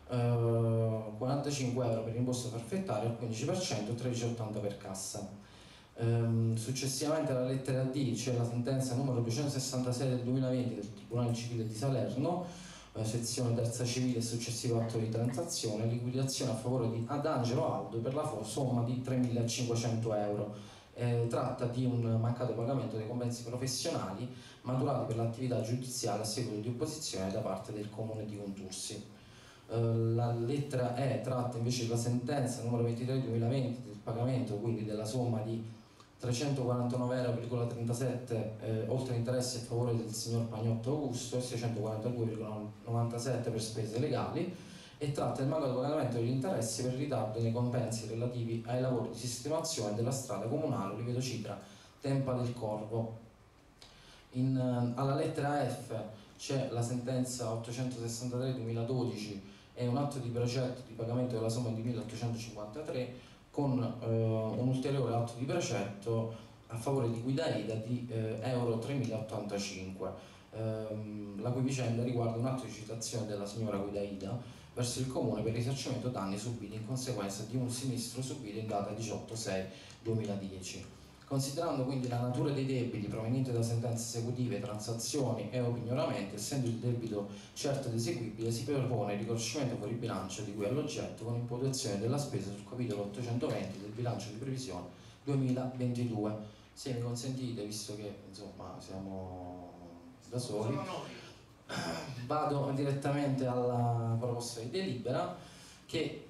Uh, 45 euro per rimborso forfettario al 15% e 13,80 per cassa. Ehm, successivamente alla lettera D c'è la sentenza numero 266 del 2020 del Tribunale Civile di Salerno, eh, sezione terza civile e successivo atto di transazione, liquidazione a favore di Adangelo Aldo per la somma di 3.500 euro. Eh, tratta di un mancato pagamento dei compensi professionali maturati per l'attività giudiziale a seguito di opposizione da parte del comune di Contursi. Eh, la lettera E tratta invece della sentenza numero 23 del 2020 del pagamento quindi della somma di 349,37 euro eh, oltre interessi a favore del signor Pagnotto Augusto e 642,97 per spese legali e tratta il mancato pagamento degli interessi per ritardo nei compensi relativi ai lavori di sistemazione della strada comunale Oliveto Citra Tempa del Corvo. In, eh, alla lettera F c'è la sentenza 863-2012 e un atto di progetto di pagamento della somma di 1853 con eh, un ulteriore atto di precetto a favore di Guidaida di eh, euro 3085, ehm, la cui vicenda riguarda un atto di citazione della signora Guidaida verso il comune per risarcimento danni subiti in conseguenza di un sinistro subito in data 18-6-2010. Considerando quindi la natura dei debiti provenienti da sentenze esecutive, transazioni e opinionamenti, essendo il debito certo ed eseguibile, si propone il riconoscimento fuori bilancio di cui all'oggetto con imputazione della spesa sul capitolo 820 del bilancio di previsione 2022. Se mi consentite, visto che insomma siamo da soli, vado direttamente alla proposta di delibera che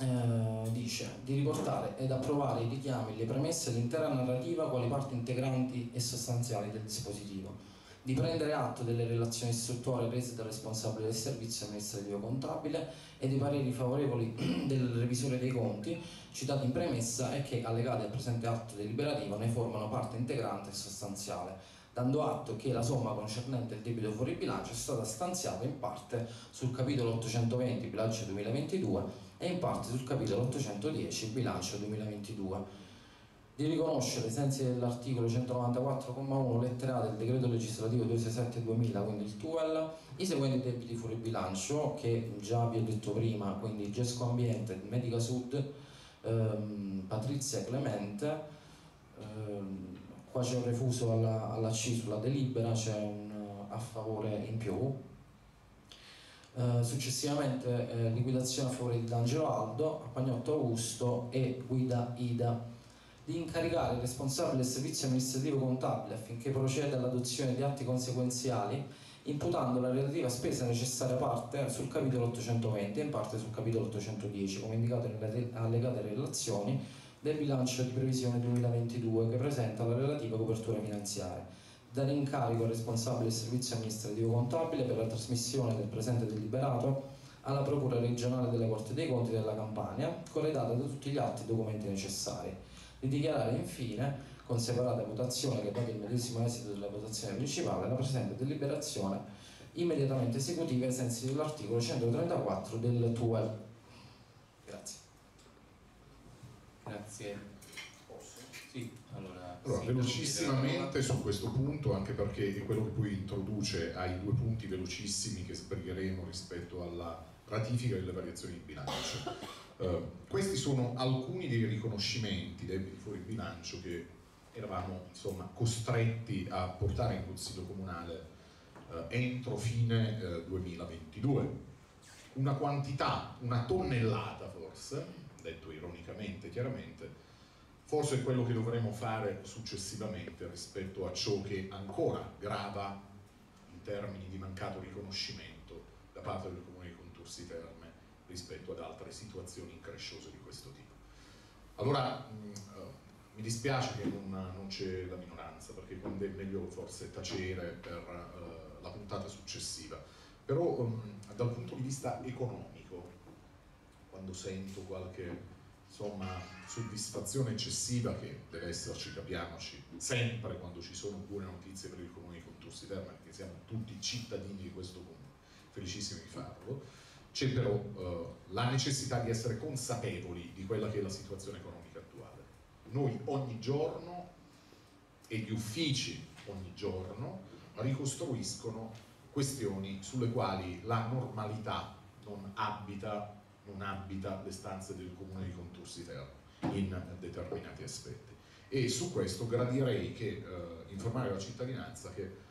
eh, dice di riportare ed approvare i richiami e le premesse dell'intera narrativa quali parti integranti e sostanziali del dispositivo. di prendere atto delle relazioni istruttorie rese dal responsabile del servizio amministrativo contabile e dei pareri favorevoli del revisore dei conti citati in premessa e che, allegati al presente atto deliberativo, ne formano parte integrante e sostanziale, dando atto che la somma concernente il debito fuori bilancio è stata stanziata in parte sul capitolo 820 bilancio 2022 e in parte sul capitolo 810 bilancio 2022 di riconoscere, ai sensi dell'articolo 194,1 lettera del decreto legislativo 267-2000, quindi il TUEL, i seguenti debiti fuori bilancio, che già vi ho detto prima, quindi Gesco Ambiente, Medica Sud, ehm, Patrizia Clemente, ehm, qua c'è un refuso alla, alla C sulla delibera, c'è un a favore in più. Eh, successivamente eh, liquidazione a favore di D'Angelo Aldo, Pagnotto Augusto e Guida Ida di incaricare il responsabile del servizio amministrativo contabile affinché proceda all'adozione di atti conseguenziali imputando la relativa spesa necessaria parte sul capitolo 820 e in parte sul capitolo 810 come indicato nelle allegate relazioni del bilancio di previsione 2022 che presenta la relativa copertura finanziaria. Dare incarico al responsabile del servizio amministrativo contabile per la trasmissione del presente deliberato alla Procura regionale della Corte dei Conti della Campania, corredata da tutti gli atti e documenti necessari di dichiarare infine, con separata votazione che dà il medesimo esito della votazione principale, la presente deliberazione immediatamente esecutiva ai sensi dell'articolo 134 del TUEL. Grazie. Grazie. Allora, sì, velocissimamente su questo punto, anche perché è quello che poi introduce ai due punti velocissimi che sbrigheremo rispetto alla ratifica delle variazioni di bilancio. Uh, questi sono alcuni dei riconoscimenti debiti fuori bilancio che eravamo insomma, costretti a portare in Consiglio Comunale uh, entro fine uh, 2022. Una quantità, una tonnellata forse, detto ironicamente chiaramente, forse è quello che dovremo fare successivamente rispetto a ciò che ancora grava in termini di mancato riconoscimento da parte del Comune di Contursi Terme rispetto ad altre situazioni incresciose di questo tipo. Allora mh, uh, mi dispiace che non, non, c'è la minoranza, perché quando è meglio forse tacere per uh, la puntata successiva, però um, dal punto di vista economico, quando sento qualche insomma, soddisfazione eccessiva che deve esserci, capiamoci, sempre quando ci sono buone notizie per il comune di Contursi Terme, perché siamo tutti cittadini di questo comune, felicissimi di farlo, c'è però eh, la necessità di essere consapevoli di quella che è la situazione economica attuale. Noi ogni giorno e gli uffici ogni giorno ricostruiscono questioni sulle quali la normalità non abita, non abita le stanze del comune di Contursi Terra in determinati aspetti. E su questo gradirei che, eh, informare la cittadinanza che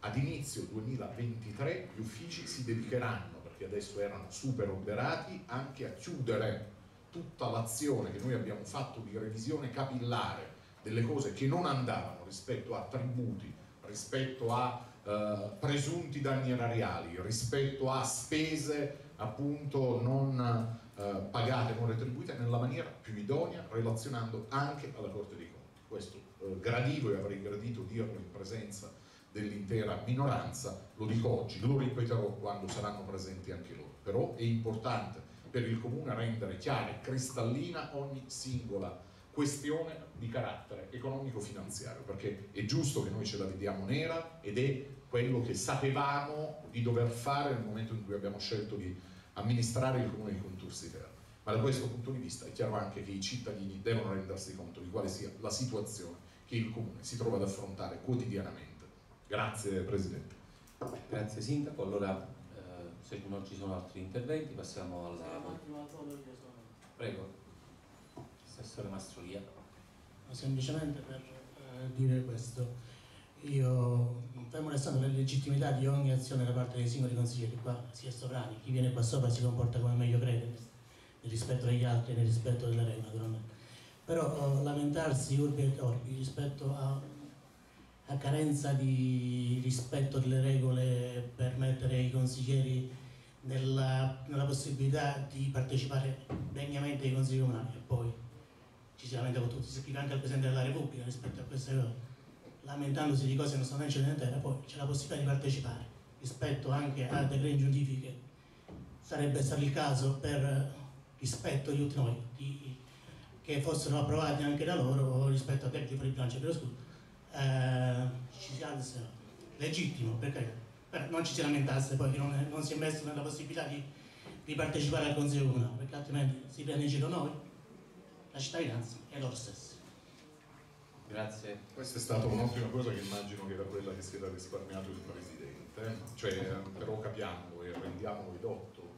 ad inizio 2023 gli uffici si dedicheranno che adesso erano super oberati, anche a chiudere tutta l'azione che noi abbiamo fatto di revisione capillare delle cose che non andavano rispetto a tributi, rispetto a eh, presunti danni erariali, rispetto a spese appunto non eh, pagate, non retribuite nella maniera più idonea, relazionando anche alla Corte dei Conti. Questo eh, gradivo e avrei gradito dirlo in presenza dell'intera minoranza, lo dico oggi, lo ripeterò quando saranno presenti anche loro, però è importante per il Comune rendere chiara e cristallina ogni singola questione di carattere economico-finanziario, perché è giusto che noi ce la vediamo nera ed è quello che sapevamo di dover fare nel momento in cui abbiamo scelto di amministrare il Comune di Contursi Terra. Ma da questo punto di vista è chiaro anche che i cittadini devono rendersi conto di quale sia la situazione che il Comune si trova ad affrontare quotidianamente Grazie Presidente. Grazie Sindaco. Allora, eh, se non ci sono altri interventi, passiamo alla... Prego. Assessore Mastrolia. Semplicemente per eh, dire questo, io fermo restando la legittimità di ogni azione da parte dei singoli consiglieri qua, sia sovrani, chi viene qua sopra si comporta come meglio crede, nel rispetto agli altri e nel rispetto delle regole naturalmente. Però eh, lamentarsi urbi e orbi rispetto a a carenza di rispetto delle regole per mettere i consiglieri nella, nella possibilità di partecipare degnamente ai consigli comunali e poi ci si lamenta con tutti, si scrive anche al Presidente della Repubblica rispetto a queste cose. lamentandosi di cose che non stanno facendo in terra, poi c'è la possibilità di partecipare rispetto anche a decreti giuntifiche. Che sarebbe stato il caso per rispetto di tutti noi di, che fossero approvati anche da loro rispetto a debiti fuori bilancio dello scudo eh, ci si alza legittimo perché non ci si lamentasse poi che non, non si è messo nella possibilità di, di partecipare al Consiglio Comunale perché altrimenti si prende in giro noi la cittadinanza e loro stessi Grazie. Questa è stata un'ottima cosa che immagino che era quella che si era risparmiato il Presidente, cioè però capiamo e rendiamo edotto,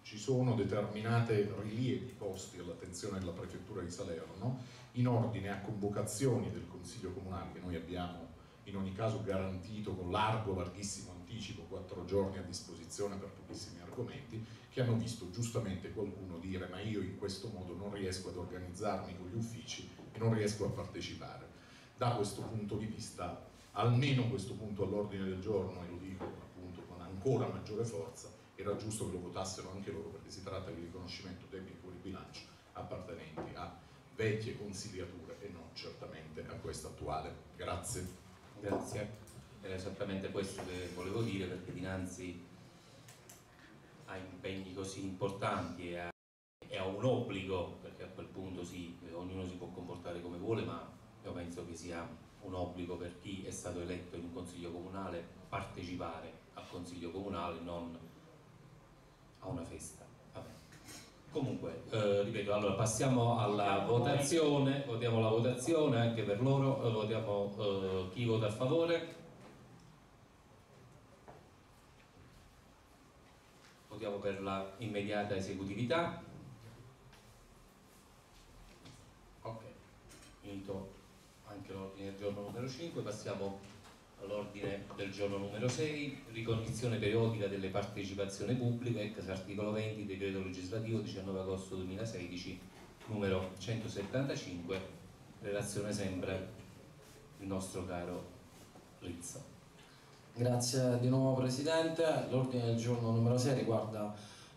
ci sono determinate rilievi posti all'attenzione della Prefettura di Salerno in ordine a convocazioni del Consiglio Comunale che noi abbiamo in ogni caso garantito con largo, larghissimo anticipo, quattro giorni a disposizione per pochissimi argomenti, che hanno visto giustamente qualcuno dire ma io in questo modo non riesco ad organizzarmi con gli uffici e non riesco a partecipare da questo punto di vista almeno questo punto all'ordine del giorno, e lo dico appunto con ancora maggiore forza, era giusto che lo votassero anche loro perché si tratta di riconoscimento debiti fuori bilancio appartenenti a vecchie consigliature e non certamente a questa attuale. Grazie. Grazie. Era esattamente questo che volevo dire perché dinanzi a impegni così importanti e a, e a un obbligo, perché a quel punto sì, ognuno si può comportare come vuole, ma io penso che sia un obbligo per chi è stato eletto in un consiglio comunale partecipare al consiglio comunale, non a una festa. Vabbè. Comunque, eh, ripeto, allora passiamo alla votazione, votiamo la votazione anche per loro, eh, votiamo eh, chi vota a favore. Votiamo per la immediata esecutività. Ok, finito anche l'ordine del giorno numero 5, passiamo all'ordine del giorno numero 6, ricognizione periodica delle partecipazioni pubbliche, ex articolo 20, decreto legislativo 19 agosto 2016, numero 175, relazione sempre il nostro caro Rizzo. Grazie di nuovo Presidente, l'ordine del giorno numero 6 riguarda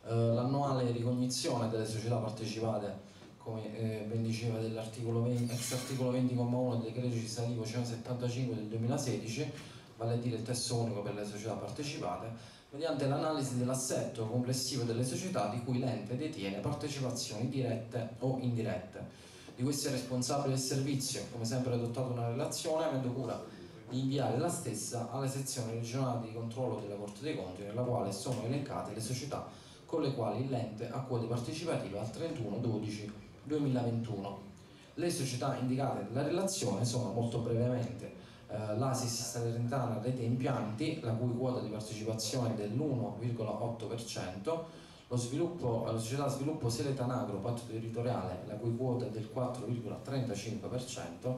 eh, l'annuale ricognizione delle società partecipate come eh, ben diceva dell'articolo 20, ex articolo 20,1 del decreto legislativo 175 del 2016, vale a dire il testo unico per le società partecipate, mediante l'analisi dell'assetto complessivo delle società di cui l'ente detiene partecipazioni dirette o indirette. Di questi è responsabile il servizio, come sempre adottato una relazione, avendo cura di inviare la stessa alle sezioni regionali di controllo della Corte dei Conti, nella quale sono elencate le società con le quali l'ente ha quote partecipative al 31 12 2021. Le società indicate nella relazione sono molto brevemente eh, l'Asis Salernitana Rete Impianti, la cui quota di partecipazione è dell'1,8%, lo sviluppo, la società sviluppo Seletanagro Patto Territoriale, la cui quota è del 4,35%,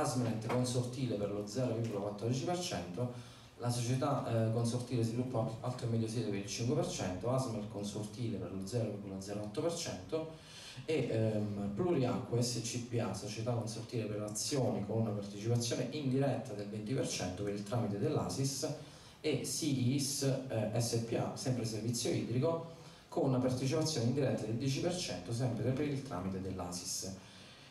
Asment Consortile per lo 0,14%, la società eh, consortile sviluppo Alto e Medio Siete per il 5%, Asmel Consortile per lo 0,08%, e ehm, Pluriacque SCPA, società consortile per azioni con una partecipazione indiretta del 20% per il tramite dell'ASIS e CIS eh, SPA, sempre servizio idrico, con una partecipazione indiretta del 10% sempre per il tramite dell'ASIS.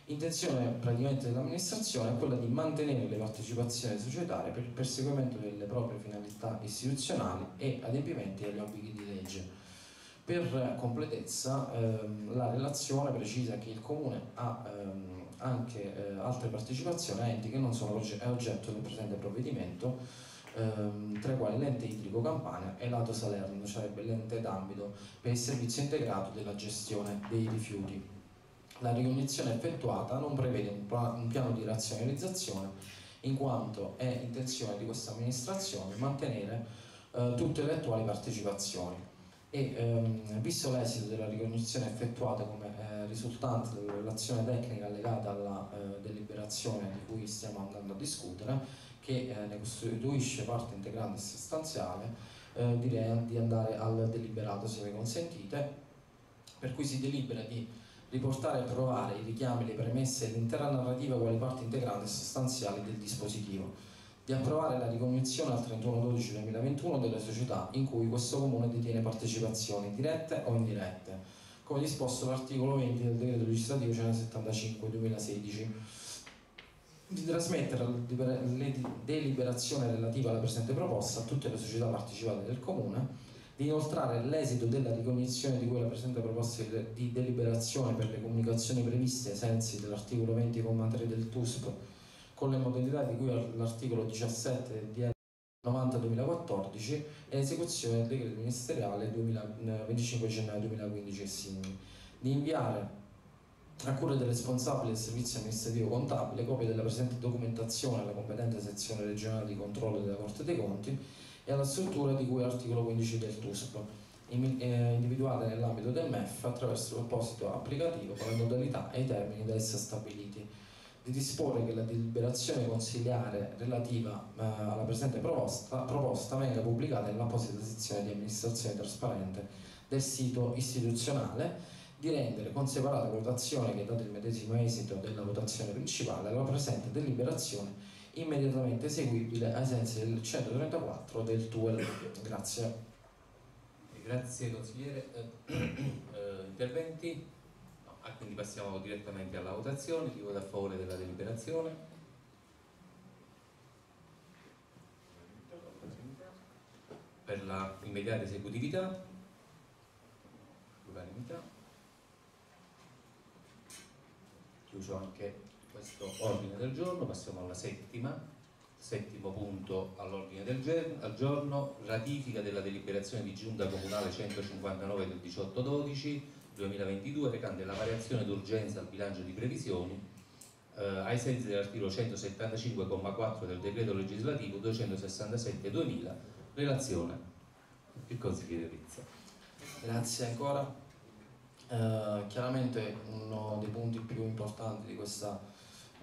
Intenzione praticamente dell'amministrazione è quella di mantenere le partecipazioni societarie per il perseguimento delle proprie finalità istituzionali e adempimenti agli obblighi di legge per completezza ehm, la relazione precisa che il Comune ha ehm, anche eh, altre partecipazioni a enti che non sono oggetto del presente provvedimento, ehm, tra i quali l'ente idrico Campania e l'Ato Salerno, sarebbe l'ente d'ambito per il servizio integrato della gestione dei rifiuti. La ricognizione effettuata non prevede un, piano di razionalizzazione in quanto è intenzione di questa amministrazione mantenere eh, tutte le attuali partecipazioni. E ehm, visto l'esito della ricognizione effettuata come eh, risultante della relazione tecnica legata alla eh, deliberazione di cui stiamo andando a discutere, che eh, ne costituisce parte integrante e sostanziale, eh, direi di andare al deliberato se mi consentite, per cui si delibera di riportare e approvare i richiami, le premesse e l'intera narrativa quali parte integrante e sostanziale del dispositivo di approvare la ricognizione al 31-12-2021 delle società in cui questo comune detiene partecipazioni dirette o indirette, come disposto l'articolo 20 del decreto legislativo 175-2016. di trasmettere la deliberazione relativa alla presente proposta a tutte le società partecipate del Comune, di inoltrare l'esito della ricognizione di quella presente proposta di deliberazione per le comunicazioni previste ai sensi dell'articolo 20,3 del TUSP con le modalità di cui all'articolo 17 del 90-2014 e esecuzione del decreto ministeriale 2000, 25 gennaio 2015 e simili, di inviare a cura del responsabile del servizio amministrativo contabile copia della presente documentazione alla competente sezione regionale di controllo della Corte dei Conti e alla struttura di cui all'articolo 15 del TUSP, eh, individuate nell'ambito del MEF attraverso l'apposito applicativo con le modalità e i termini da essa stabiliti. Di disporre che la deliberazione consiliare relativa eh, alla presente proposta, proposta venga pubblicata nell'apposita sezione di amministrazione trasparente del sito istituzionale, di rendere con separata votazione che dato il medesimo esito della votazione principale la presente deliberazione immediatamente eseguibile ai sensi del 134 del TUEL. Grazie. Grazie consigliere. Eh, eh, interventi? Ah, quindi passiamo direttamente alla votazione, chi vota a favore della deliberazione? Per la immediata esecutività? Unanimità. Chiuso anche questo ordine del giorno, passiamo alla settima, settimo punto all'ordine del giorno, ratifica della deliberazione di giunta comunale 159 del 1812 2022 recante la variazione d'urgenza al bilancio di previsioni eh, ai sensi dell'articolo 175,4 del decreto legislativo 267-2000 relazione. Il consigliere Rizza grazie ancora. Eh, chiaramente uno dei punti più importanti di questa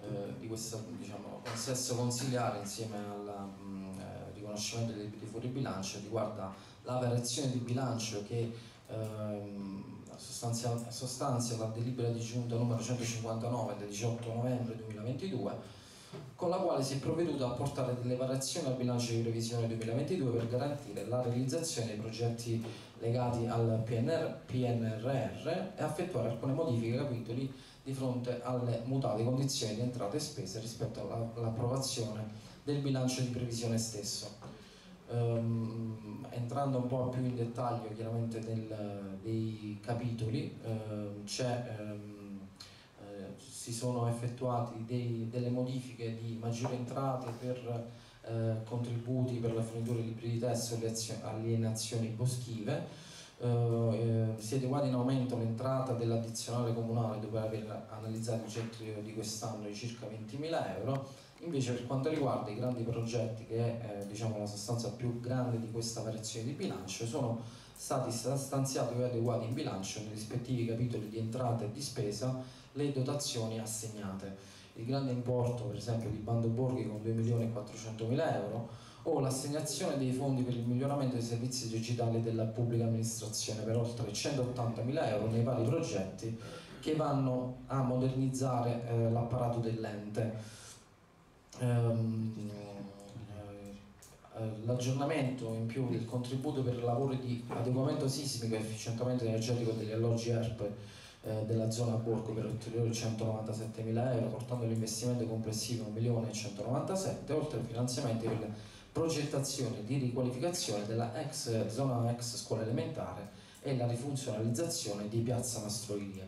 eh, di questo diciamo, consesso consiliare insieme al mm, eh, riconoscimento dei debiti fuori bilancio riguarda la variazione di bilancio che ehm, sostanzia, sostanzia la delibera di giunta numero 159 del 18 novembre 2022 con la quale si è provveduto a apportare delle variazioni al bilancio di previsione 2022 per garantire la realizzazione dei progetti legati al PNR, PNRR e effettuare alcune modifiche ai capitoli di fronte alle mutate condizioni di entrate e spese rispetto all'approvazione del bilancio di previsione stesso. Um, entrando un po' più in dettaglio chiaramente nel, dei capitoli, uh, um, uh, si sono effettuate delle modifiche di maggiori entrate per uh, contributi per la fornitura di libri di testo e alienazioni boschive, si è adeguata in aumento l'entrata dell'addizionale comunale dopo aver analizzato il gettito di quest'anno di circa 20.000 euro Invece per quanto riguarda i grandi progetti, che è eh, diciamo, la sostanza più grande di questa variazione di bilancio, sono stati stanziati o adeguati in bilancio nei rispettivi capitoli di entrata e di spesa le dotazioni assegnate. Il grande importo per esempio di Bando Borghi con 2.400.000 euro o l'assegnazione dei fondi per il miglioramento dei servizi digitali della pubblica amministrazione per oltre 180.000 euro nei vari progetti che vanno a modernizzare eh, l'apparato dell'ente. Ehm, eh, l'aggiornamento in più del contributo per lavori di adeguamento sismico e efficientamento energetico degli alloggi ERP eh, della zona Borgo per ulteriori 197 mila euro, portando l'investimento complessivo a 1.197.000, oltre ai finanziamenti per progettazioni di riqualificazione della ex zona ex scuola elementare e la rifunzionalizzazione di piazza Mastroilia.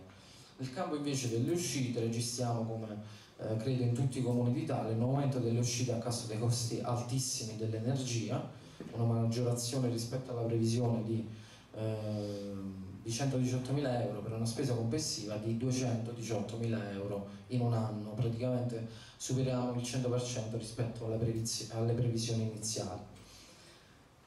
Nel campo invece delle uscite registriamo come eh, credo in tutti i comuni d'Italia, un aumento delle uscite a causa dei costi altissimi dell'energia, una maggiorazione rispetto alla previsione di, eh, di 118.000 euro per una spesa complessiva di 218.000 euro in un anno, praticamente superiamo il 100% rispetto alle, previsioni iniziali.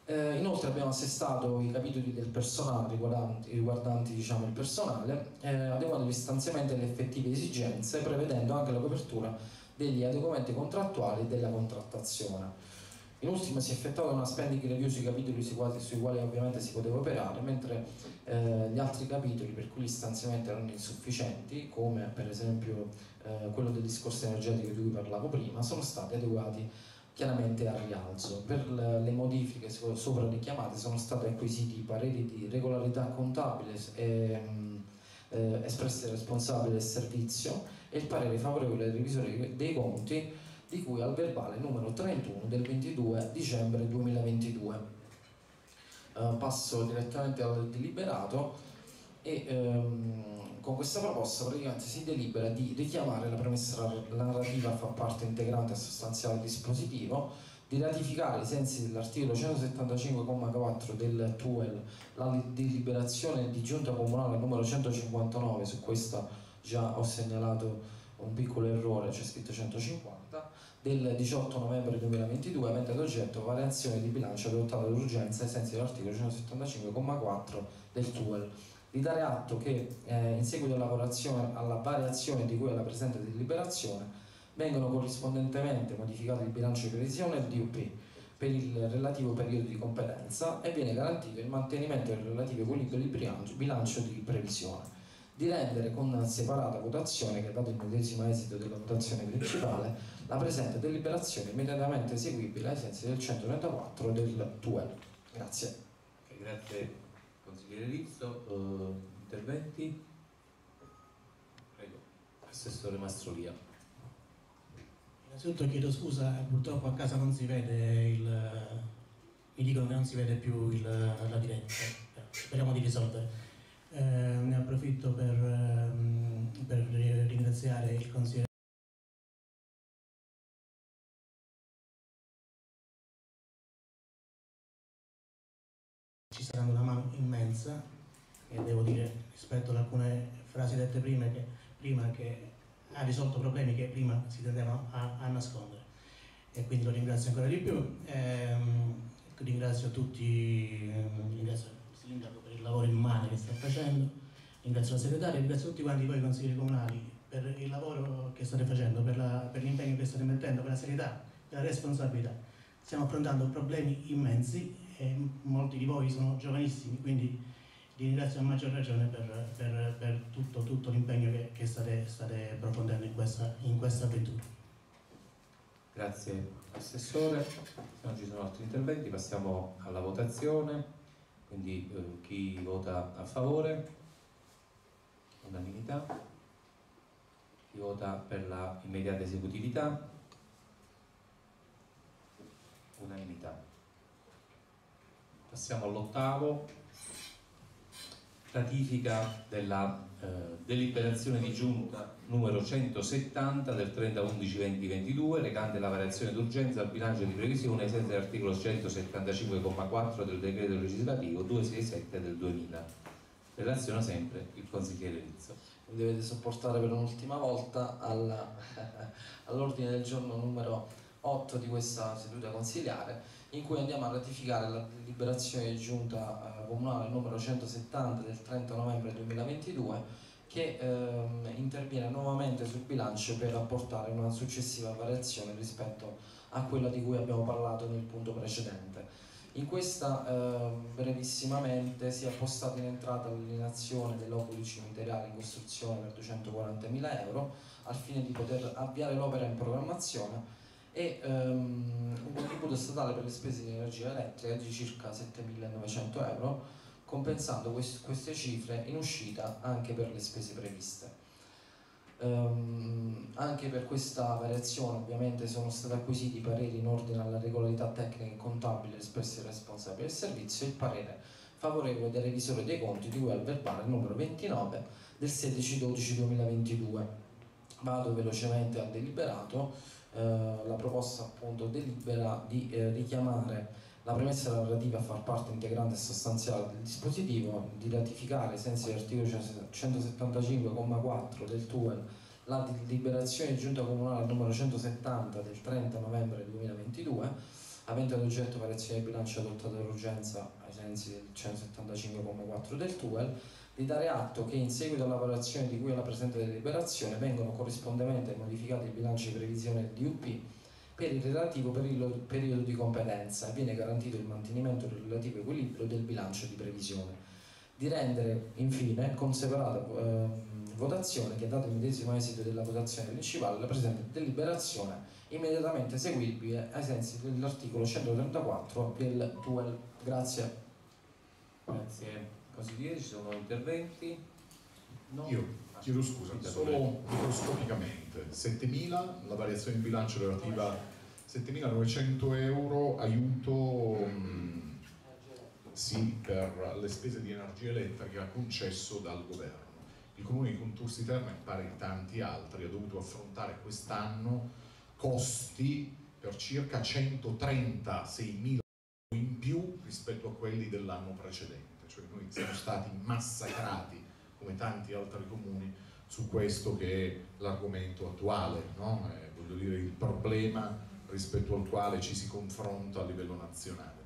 Eh, inoltre abbiamo assestato i capitoli del personale riguardanti, riguardanti diciamo, il personale, eh, adeguando gli stanziamenti alle effettive esigenze, prevedendo anche la copertura degli adeguamenti contrattuali e della contrattazione. In ultimo si è effettuata una spending review sui capitoli sui quali, sui quali ovviamente si poteva operare, mentre eh, gli altri capitoli per cui gli stanziamenti erano insufficienti, come per esempio eh, quello del discorso energetico di cui parlavo prima, sono stati adeguati chiaramente a rialzo. Per le modifiche sopra richiamate sono stati acquisiti i pareri di regolarità contabile e, eh, espressi dai responsabili del servizio e il parere favorevole del revisore dei conti di cui al verbale numero 31 del 22 dicembre 2022. Uh, passo direttamente al deliberato e um, con questa proposta praticamente si delibera di richiamare la premessa narrativa a far parte integrante e sostanziale del dispositivo, di ratificare ai sensi dell'articolo 175,4 del TUEL la deliberazione di giunta comunale numero 159, su questa già ho segnalato un piccolo errore, c'è scritto 150, del 18 novembre 2022 avente ad oggetto variazione di bilancio adottata d'urgenza ai sensi dell'articolo 175,4 del TUEL. Di dare atto che eh, in seguito alla variazione di cui alla presente deliberazione vengono corrispondentemente modificati il bilancio di previsione e il DUP per il relativo periodo di competenza e viene garantito il mantenimento del relativo equilibrio di bilancio di previsione di rendere con separata votazione, che dato il medesimo esito della votazione principale, la presente deliberazione immediatamente eseguibile ai sensi del 134 del TUEL. Grazie. Grazie consigliere Rizzo. Uh, interventi? Prego. Assessore Mastrolia. Innanzitutto chiedo scusa, purtroppo a casa non si vede il... mi dicono che non si vede più il, la diretta, speriamo di risolvere. Eh, ne approfitto per, ehm, per ringraziare il consigliere sarà una mano immensa e devo dire rispetto ad alcune frasi dette prima che, prima che ha risolto problemi che prima si tendevano a, a nascondere e quindi lo ringrazio ancora di più ehm, ringrazio tutti ehm, ringrazio sindaco per il lavoro immane che sta facendo, ringrazio la segretaria, ringrazio tutti quanti voi consiglieri comunali per il lavoro che state facendo, per l'impegno che state mettendo, per la serietà, per la responsabilità. Stiamo affrontando problemi immensi e molti di voi sono giovanissimi, quindi vi ringrazio a maggior ragione per, per, per tutto, tutto, l'impegno che, che state, state, approfondendo in questa, in questa avventura. Grazie Assessore, se non ci sono altri interventi passiamo alla votazione. Quindi eh, chi vota a favore? Unanimità. Chi vota per la immediata esecutività? Unanimità. Passiamo all'ottavo. Ratifica della eh, deliberazione di giunta numero 170 del 30-11-2022 recante la variazione d'urgenza al bilancio di previsione ai sensi dell'articolo 175,4 del decreto legislativo 267 del 2000 relaziona sempre il consigliere Rizzo. Mi dovete sopportare per un'ultima volta all'ordine del giorno numero 8 di questa seduta consigliare in cui andiamo a ratificare la deliberazione di giunta eh, comunale numero 170 del 30 novembre 2022 che ehm, interviene nuovamente sul bilancio per apportare una successiva variazione rispetto a quella di cui abbiamo parlato nel punto precedente. In questa eh, brevissimamente si è postata in entrata l'alienazione dell'opoli cimiteriali in costruzione per 240.000 euro al fine di poter avviare l'opera in programmazione e ehm, un contributo statale per le spese di energia elettrica di circa 7.900 euro compensando quest queste cifre in uscita anche per le spese previste. Um, anche per questa variazione ovviamente sono stati acquisiti i pareri in ordine alla regolarità tecnica e contabile espressi dai responsabili del servizio e il parere favorevole del revisore dei conti di cui al verbale numero 29 del 16-12-2022. Vado velocemente al deliberato, la proposta appunto delibera di eh, richiamare la premessa narrativa a far parte integrante e sostanziale del dispositivo, di ratificare ai sensi dell'articolo 175,4 del TUEL la deliberazione giunta comunale numero 170 del 30 novembre 2022, avente ad oggetto variazione di bilancio adottata d'urgenza ai sensi del 175,4 del TUEL, di dare atto che in seguito alla valutazione di cui alla presente deliberazione vengono corrispondentemente modificati il bilancio di previsione del DUP per il relativo periodo di competenza e viene garantito il mantenimento del relativo equilibrio del bilancio di previsione. Di rendere infine con separata eh, votazione che dato il medesimo esito della votazione principale la presente deliberazione immediatamente eseguibile ai sensi dell'articolo 134 del TUEL. Grazie. Grazie consigliere, ci sono interventi? No. Io. Chiedo scusa, solo microscopicamente, 7.000 la variazione di bilancio relativa 7.900 euro aiuto mh, sì, per le spese di energia elettrica concesso dal governo. Il comune di Contursi Terme, pare in tanti altri, ha dovuto affrontare quest'anno costi per circa 136.000 in più rispetto a quelli dell'anno precedente, cioè noi siamo stati massacrati come tanti altri comuni su questo che è l'argomento attuale, no? eh, voglio dire il problema rispetto al quale ci si confronta a livello nazionale.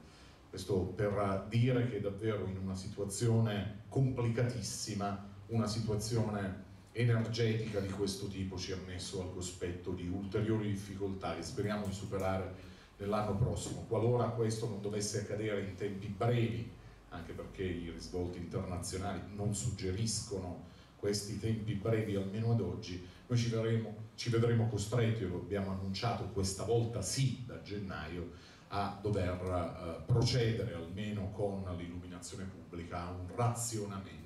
Questo per dire che davvero in una situazione complicatissima, una situazione energetica di questo tipo ci ha messo al cospetto di ulteriori difficoltà che speriamo di superare nell'anno prossimo. Qualora questo non dovesse accadere in tempi brevi, anche perché i risvolti internazionali non suggeriscono questi tempi brevi almeno ad oggi, noi ci vedremo, ci vedremo costretti, lo abbiamo annunciato questa volta sì da gennaio, a dover eh, procedere almeno con l'illuminazione pubblica a un razionamento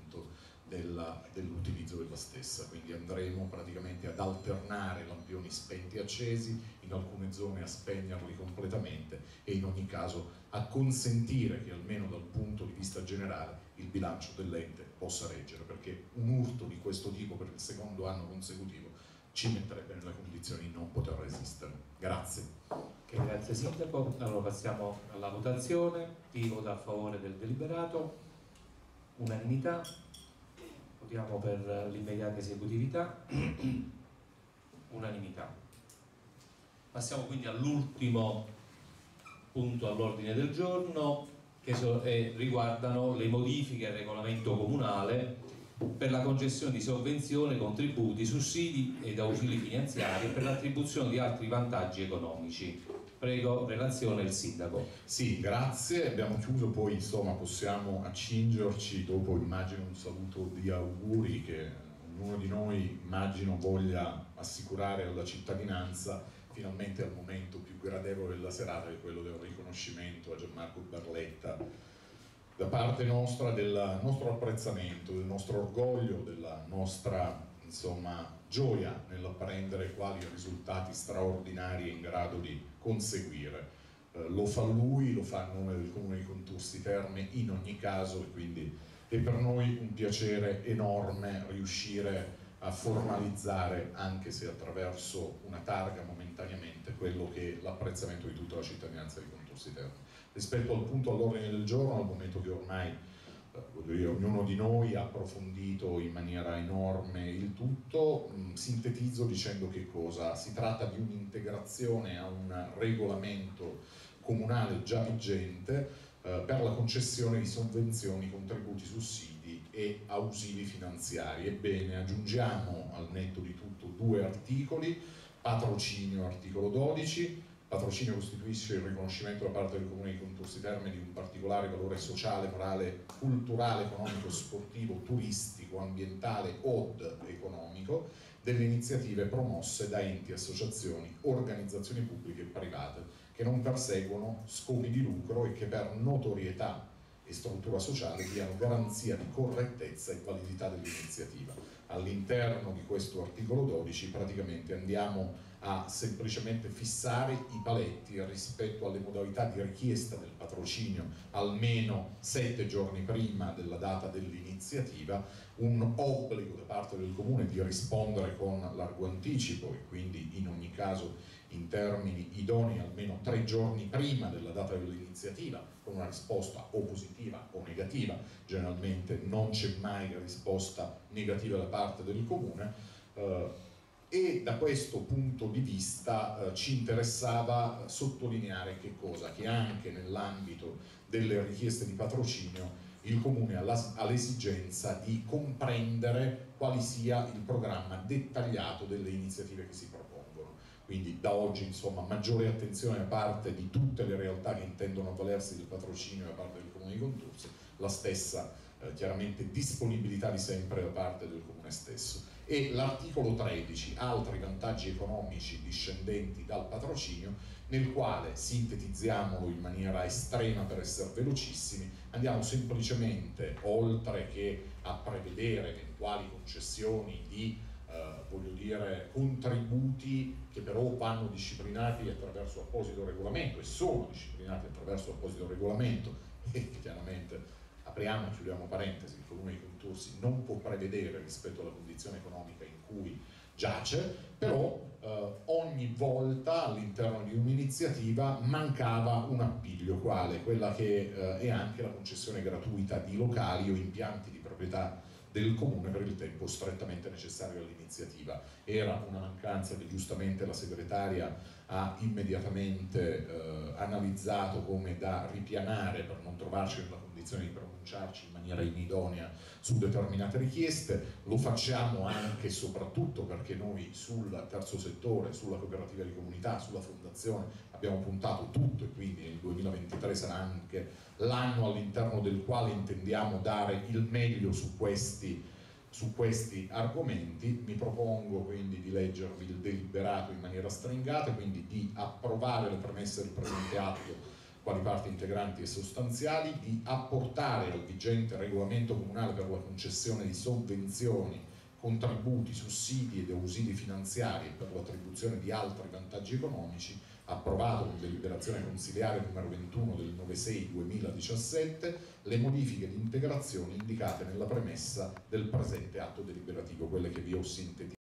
dell'utilizzo della stessa, quindi andremo praticamente ad alternare lampioni spenti e accesi, in alcune zone a spegnerli completamente e in ogni caso a consentire che almeno dal punto di vista generale il bilancio dell'ente possa reggere, perché un urto di questo tipo per il secondo anno consecutivo ci metterebbe nelle condizioni di non poter resistere. Grazie. Okay, grazie Sindaco. Allora passiamo alla votazione. Chi vota a favore del deliberato? Unanimità votiamo per l'immediata esecutività, unanimità. Passiamo quindi all'ultimo punto all'ordine del giorno che so, eh, riguardano le modifiche al regolamento comunale per la concessione di sovvenzioni, contributi, sussidi ed ausili finanziari per l'attribuzione di altri vantaggi economici. Prego, relazione il sindaco. Sì, grazie, abbiamo chiuso, poi insomma possiamo accingerci, dopo immagino un saluto di auguri che ognuno di noi immagino voglia assicurare alla cittadinanza finalmente al momento più gradevole della serata che è quello del riconoscimento a Gianmarco Barletta da parte nostra del nostro apprezzamento, del nostro orgoglio, della nostra insomma, gioia nell'apprendere quali risultati straordinari è in grado di conseguire. Eh, lo fa lui, lo fa a nome del Comune di Contursi Terme in ogni caso e quindi è per noi un piacere enorme riuscire a formalizzare, anche se attraverso una targa momentaneamente, quello che è l'apprezzamento di tutta la cittadinanza di Contursi Terme. Rispetto al punto all'ordine del giorno, al momento che ormai dire, ognuno di noi ha approfondito in maniera enorme il tutto, mh, sintetizzo dicendo che cosa? Si tratta di un'integrazione a un regolamento comunale già vigente eh, per la concessione di sovvenzioni, contributi, sussidi e ausili finanziari. Ebbene, aggiungiamo al netto di tutto due articoli, patrocinio articolo 12, patrocinio costituisce il riconoscimento da parte del Comune di Contursi Terme di un particolare valore sociale, morale, culturale, economico, sportivo, turistico, ambientale od economico delle iniziative promosse da enti, associazioni, organizzazioni pubbliche e private che non perseguono scopi di lucro e che per notorietà e struttura sociale diano garanzia di correttezza e validità dell'iniziativa. All'interno di questo articolo 12 praticamente andiamo a semplicemente fissare i paletti rispetto alle modalità di richiesta del patrocinio almeno sette giorni prima della data dell'iniziativa, un obbligo da parte del Comune di rispondere con largo anticipo e quindi in ogni caso in termini idonei almeno tre giorni prima della data dell'iniziativa con una risposta o positiva o negativa, generalmente non c'è mai risposta negativa da parte del Comune. Eh, e da questo punto di vista eh, ci interessava sottolineare che cosa? Che anche nell'ambito delle richieste di patrocinio il Comune ha l'esigenza di comprendere quale sia il programma dettagliato delle iniziative che si propongono. Quindi da oggi insomma maggiore attenzione da parte di tutte le realtà che intendono avvalersi del patrocinio da parte del Comune di Contursi, la stessa eh, chiaramente disponibilità di sempre da parte del Comune stesso e l'articolo 13, altri vantaggi economici discendenti dal patrocinio, nel quale, sintetizziamolo in maniera estrema per essere velocissimi, andiamo semplicemente, oltre che a prevedere eventuali concessioni di eh, voglio dire, contributi che però vanno disciplinati attraverso apposito regolamento e sono disciplinati attraverso apposito regolamento e chiaramente apriamo e chiudiamo parentesi, il Comune di Contursi non può prevedere rispetto alla condizione economica in cui giace, però eh, ogni volta all'interno di un'iniziativa mancava un appiglio, quale quella che eh, è anche la concessione gratuita di locali o impianti di proprietà del comune per il tempo strettamente necessario all'iniziativa. Era una mancanza che giustamente la segretaria ha immediatamente eh, analizzato come da ripianare per non trovarci nella condizione di pronunciarci in maniera inidonea su determinate richieste, lo facciamo anche e soprattutto perché noi sul terzo settore, sulla cooperativa di comunità, sulla fondazione abbiamo puntato tutto e quindi nel 2023 sarà anche l'anno all'interno del quale intendiamo dare il meglio su questi, su questi argomenti. Mi propongo quindi di leggervi il deliberato in maniera stringata, quindi di approvare le premesse del presente atto quali parti integranti e sostanziali, di apportare al vigente regolamento comunale per la concessione di sovvenzioni, contributi, sussidi ed ausili finanziari per l'attribuzione di altri vantaggi economici approvato con deliberazione consiliare numero 21 del 9-6-2017 le modifiche di integrazione indicate nella premessa del presente atto deliberativo, quelle che vi ho sintetizzato.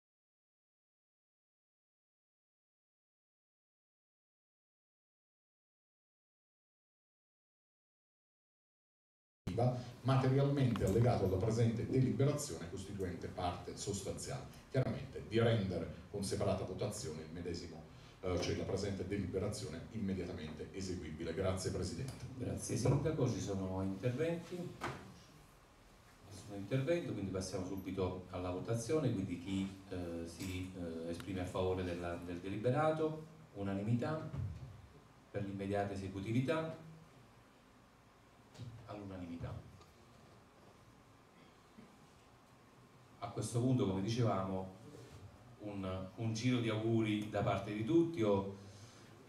materialmente allegato alla presente deliberazione costituente parte sostanziale. Chiaramente di rendere con separata votazione il medesimo eh, cioè la presente deliberazione immediatamente eseguibile. Grazie Presidente. Grazie Sindaco, ci sono interventi? Nessun intervento, quindi passiamo subito alla votazione, quindi chi eh, si eh, esprime a favore della, del deliberato, unanimità, per l'immediata esecutività, all'unanimità. A questo punto, come dicevamo, un, un, giro di auguri da parte di tutti. Io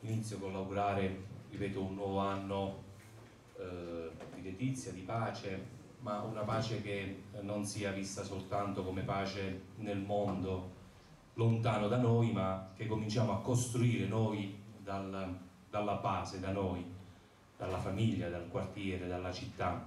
inizio con l'augurare, ripeto, un nuovo anno eh, di letizia, di pace, ma una pace che non sia vista soltanto come pace nel mondo lontano da noi, ma che cominciamo a costruire noi dal, dalla base, da noi, dalla famiglia, dal quartiere, dalla città,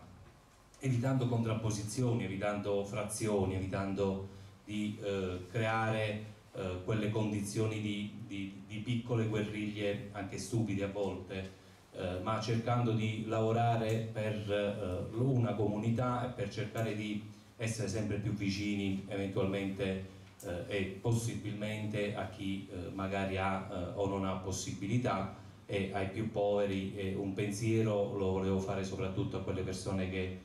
evitando contrapposizioni, evitando frazioni, evitando di eh, creare eh, quelle condizioni di, di, di, piccole guerriglie, anche stupide a volte, eh, ma cercando di lavorare per eh, una comunità e per cercare di essere sempre più vicini eventualmente eh, e possibilmente a chi eh, magari ha o non ha possibilità e ai più poveri e un pensiero lo volevo fare soprattutto a quelle persone che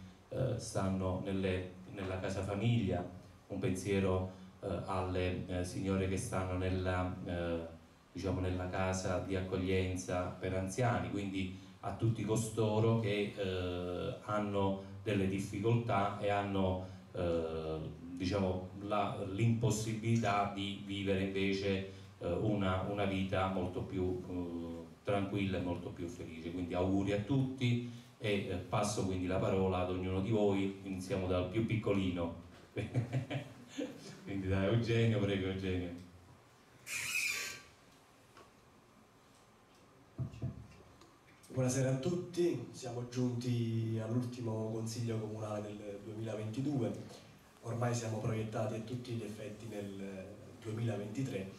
stanno nelle, nella casa famiglia, un pensiero alle eh, signore che stanno nella, eh, diciamo nella casa di accoglienza per anziani, quindi a tutti costoro che hanno delle difficoltà e hanno diciamo, l'impossibilità di vivere invece una, una, vita molto più tranquilla e molto più felice. Quindi auguri a tutti e passo quindi la parola ad ognuno di voi, iniziamo dal più piccolino. Quindi da Eugenio, prego Eugenio. Buonasera a tutti, siamo giunti all'ultimo Consiglio Comunale del 2022, ormai siamo proiettati a tutti gli effetti nel 2023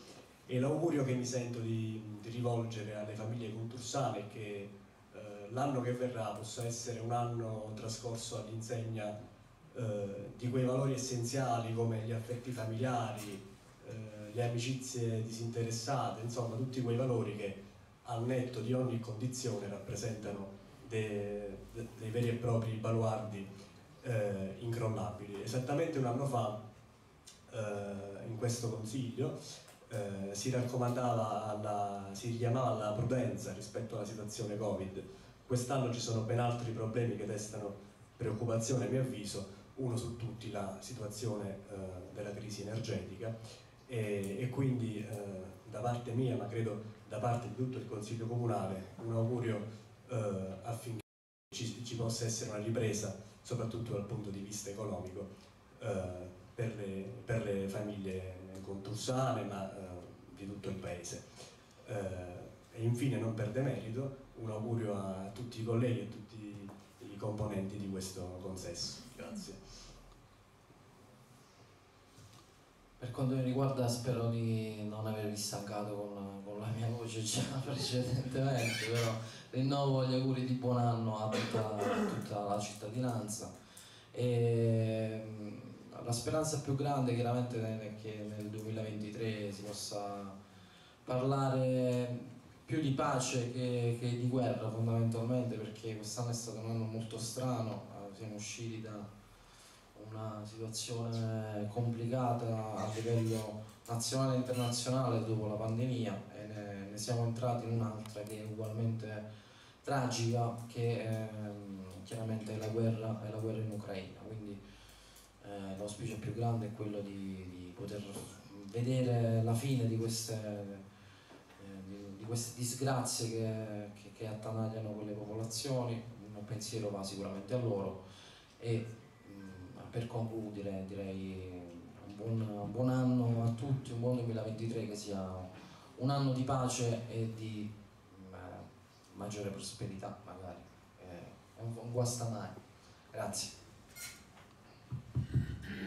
e l'augurio che mi sento di, di rivolgere alle famiglie contursane è che eh, l'anno che verrà possa essere un anno trascorso all'insegna eh, di quei valori essenziali come gli affetti familiari, eh, le amicizie disinteressate, insomma tutti quei valori che al netto di ogni condizione rappresentano dei, dei veri e propri baluardi eh, incrollabili. Esattamente un anno fa eh, in questo consiglio eh, si raccomandava, alla, si richiamava alla prudenza rispetto alla situazione Covid. Quest'anno ci sono ben altri problemi che destano preoccupazione a mio avviso, uno su tutti la situazione eh, della crisi energetica e, e quindi eh, da parte mia, ma credo da parte di tutto il Consiglio Comunale, un augurio eh, affinché ci, ci, possa essere una ripresa, soprattutto dal punto di vista economico, eh, per le, per le famiglie contursane ma eh, di tutto il paese. E infine non per demerito un augurio a tutti i colleghi e a tutti i componenti di questo consesso. Grazie. Per quanto mi riguarda spero di non avervi stancato con, con la mia voce già precedentemente, però rinnovo gli auguri di buon anno a tutta, a tutta la cittadinanza. E, la speranza più grande chiaramente è che nel 2023 si possa parlare più di pace che, che di guerra fondamentalmente perché quest'anno è stato un anno molto strano, siamo usciti da una situazione complicata a livello nazionale e internazionale dopo la pandemia e ne, ne siamo entrati in un'altra che è ugualmente tragica che è, chiaramente è la, guerra, è la guerra in Ucraina. Quindi eh, l'auspicio più grande è quello di, di, poter vedere la fine di queste, eh, di, di queste disgrazie che, che, che attanagliano quelle popolazioni. Un pensiero va sicuramente a loro e per concludere direi un buon, un buon, anno a tutti, un buon 2023 che sia un anno di pace e di eh, maggiore prosperità magari, eh, un, un guastamai. Grazie.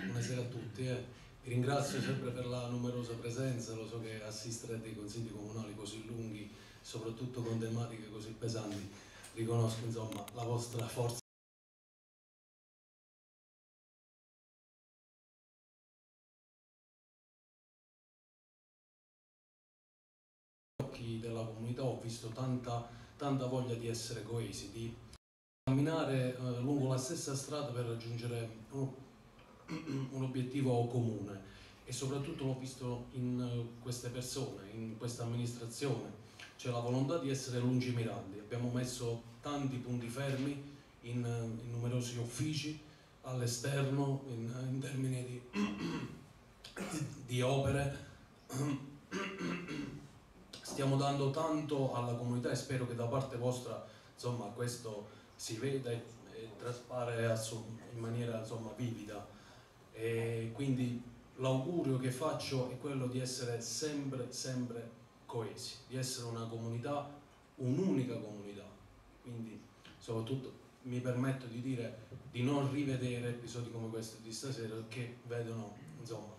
Buonasera a tutti, eh. vi ringrazio sempre per la numerosa presenza, lo so che assistere a dei consigli comunali così lunghi, soprattutto con tematiche così pesanti, riconosco insomma la vostra forza. Della comunità ho visto tanta, tanta voglia di essere coesi, di camminare eh, lungo la stessa strada per raggiungere un, un obiettivo comune. E soprattutto l'ho visto in uh, queste persone, in questa amministrazione, c'è la volontà di essere lungimiranti. Abbiamo messo tanti punti fermi in, uh, in numerosi uffici, all'esterno, in, in, termini di, di opere stiamo dando tanto alla comunità e spero che da parte vostra insomma, questo si veda e, e traspare in maniera insomma, vivida. E quindi l'augurio che faccio è quello di essere sempre, sempre coesi, di essere una comunità, un'unica comunità. Quindi soprattutto mi permetto di dire di non rivedere episodi come questo di stasera che vedono insomma,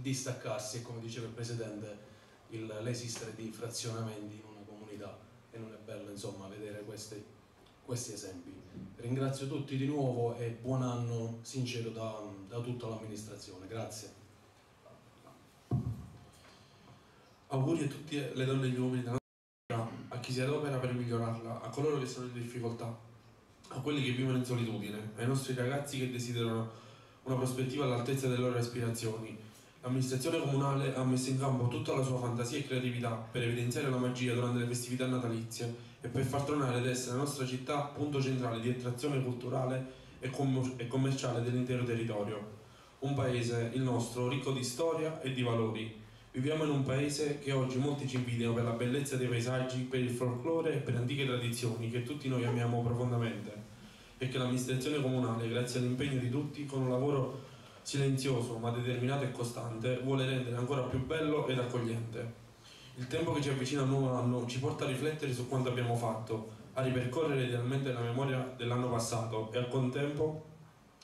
distaccarsi e come diceva il Presidente l'esistere di frazionamenti in una comunità e non è bello insomma vedere questi, questi esempi. Ringrazio tutti di nuovo e buon anno sincero da, da tutta l'amministrazione. Grazie. Auguri a tutte le donne e gli uomini della nostra a chi si adopera per migliorarla, a coloro che sono in difficoltà, a quelli che vivono in solitudine, ai nostri ragazzi che desiderano una prospettiva all'altezza delle loro aspirazioni, L'amministrazione comunale ha messo in campo tutta la sua fantasia e creatività per evidenziare la magia durante le festività natalizie e per far tornare ad essere la nostra città punto centrale di attrazione culturale e, com e commerciale dell'intero territorio. Un paese, il nostro, ricco di storia e di valori. Viviamo in un paese che oggi molti ci invidiano per la bellezza dei paesaggi, per il folklore e per antiche tradizioni che tutti noi amiamo profondamente e che l'amministrazione comunale, grazie all'impegno di tutti, con un lavoro silenzioso ma determinato e costante, vuole rendere ancora più bello ed accogliente. Il tempo che ci avvicina al nuovo anno ci porta a riflettere su quanto abbiamo fatto, a ripercorrere idealmente la memoria dell'anno passato e al contempo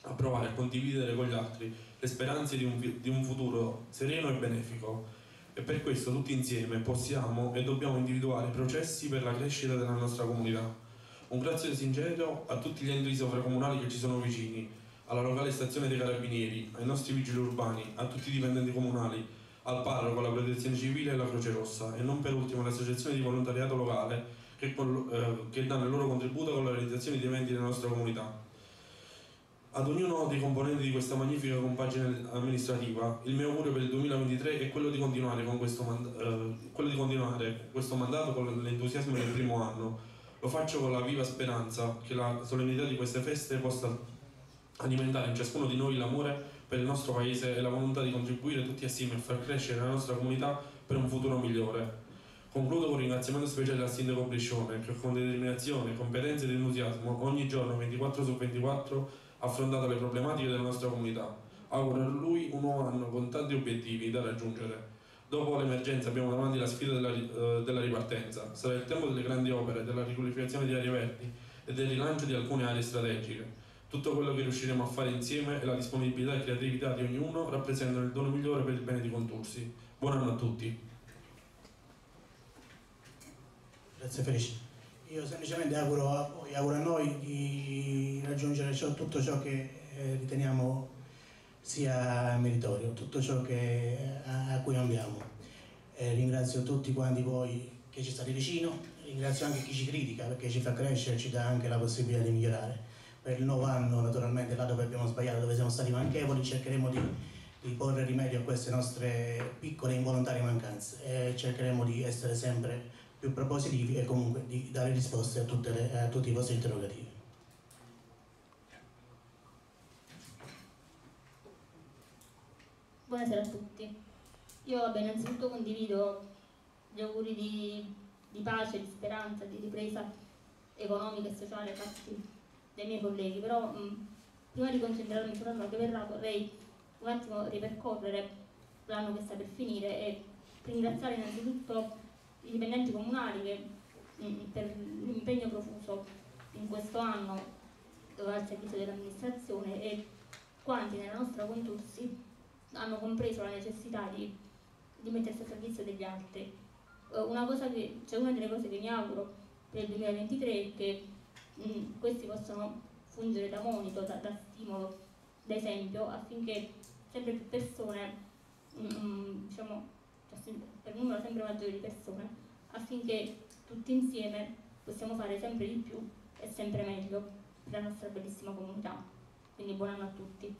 a provare a condividere con gli altri le speranze di un, di un futuro sereno e benefico. E per questo tutti insieme possiamo e dobbiamo individuare processi per la crescita della nostra comunità. Un grazie sincero a tutti gli enti sovracomunali che ci sono vicini, alla locale stazione dei carabinieri, ai nostri vigili urbani, a tutti i dipendenti comunali, al parroco, alla protezione civile e alla Croce Rossa e non per ultimo alle associazioni di volontariato locale che, eh, che danno il loro contributo con la realizzazione di eventi nella nostra comunità. Ad ognuno dei componenti di questa magnifica compagine amministrativa, il mio augurio per il 2023 è quello di continuare, con questo, eh, quello di continuare questo mandato con l'entusiasmo del primo anno. Lo faccio con la viva speranza che la solennità di queste feste possa alimentare in ciascuno di noi l'amore per il nostro paese e la volontà di contribuire tutti assieme a far crescere la nostra comunità per un futuro migliore. Concludo con un ringraziamento speciale al sindaco Briscione che con determinazione, competenza ed entusiasmo ogni giorno 24 su 24 ha affrontato le problematiche della nostra comunità, Auguro a lui un nuovo anno con tanti obiettivi da raggiungere. Dopo l'emergenza abbiamo davanti la sfida della, eh, della ripartenza. Sarà il tempo delle grandi opere, della riqualificazione di aree verdi e del rilancio di alcune aree strategiche. Tutto quello che riusciremo a fare insieme e la disponibilità e creatività di ognuno rappresentano il dono migliore per il bene di Contursi. Buon anno a tutti. Grazie Felice. Io semplicemente auguro a voi, auguro a noi di raggiungere ciò- tutto ciò che eh, riteniamo sia meritorio, tutto ciò che, a, a cui ambiamo. Eh, ringrazio tutti quanti voi che ci state vicino, ringrazio anche chi ci critica perché ci fa crescere, ci dà anche la possibilità di migliorare. Per il nuovo anno naturalmente là dove abbiamo sbagliato, dove siamo stati manchevoli, cercheremo di, di porre rimedio a queste nostre piccole e involontarie mancanze e cercheremo di essere sempre più propositivi e comunque di dare risposte a, le- a tutti i vostri interrogativi. Buonasera a tutti. Io vabbè, innanzitutto condivido gli auguri di, di pace, di speranza, di ripresa economica e sociale fatti dai miei colleghi, però mh, prima di concentrarmi sull'anno che verrà vorrei un attimo ripercorrere l'anno che sta per finire e ringraziare innanzitutto i dipendenti comunali che mh, per l'impegno profuso in questo anno al servizio dell'amministrazione e quanti nella nostra Contursi hanno compreso la necessità di, di mettersi a servizio degli altri. Eh, una, cosa che, cioè una delle cose che mi auguro per il 2023 è che mh, questi possano fungere da monito, da, da stimolo, da esempio, affinché sempre più persone, mh, diciamo, cioè, per un numero sempre maggiore di persone, affinché tutti insieme possiamo fare sempre di più e sempre meglio per la nostra bellissima comunità. Quindi buon anno a tutti.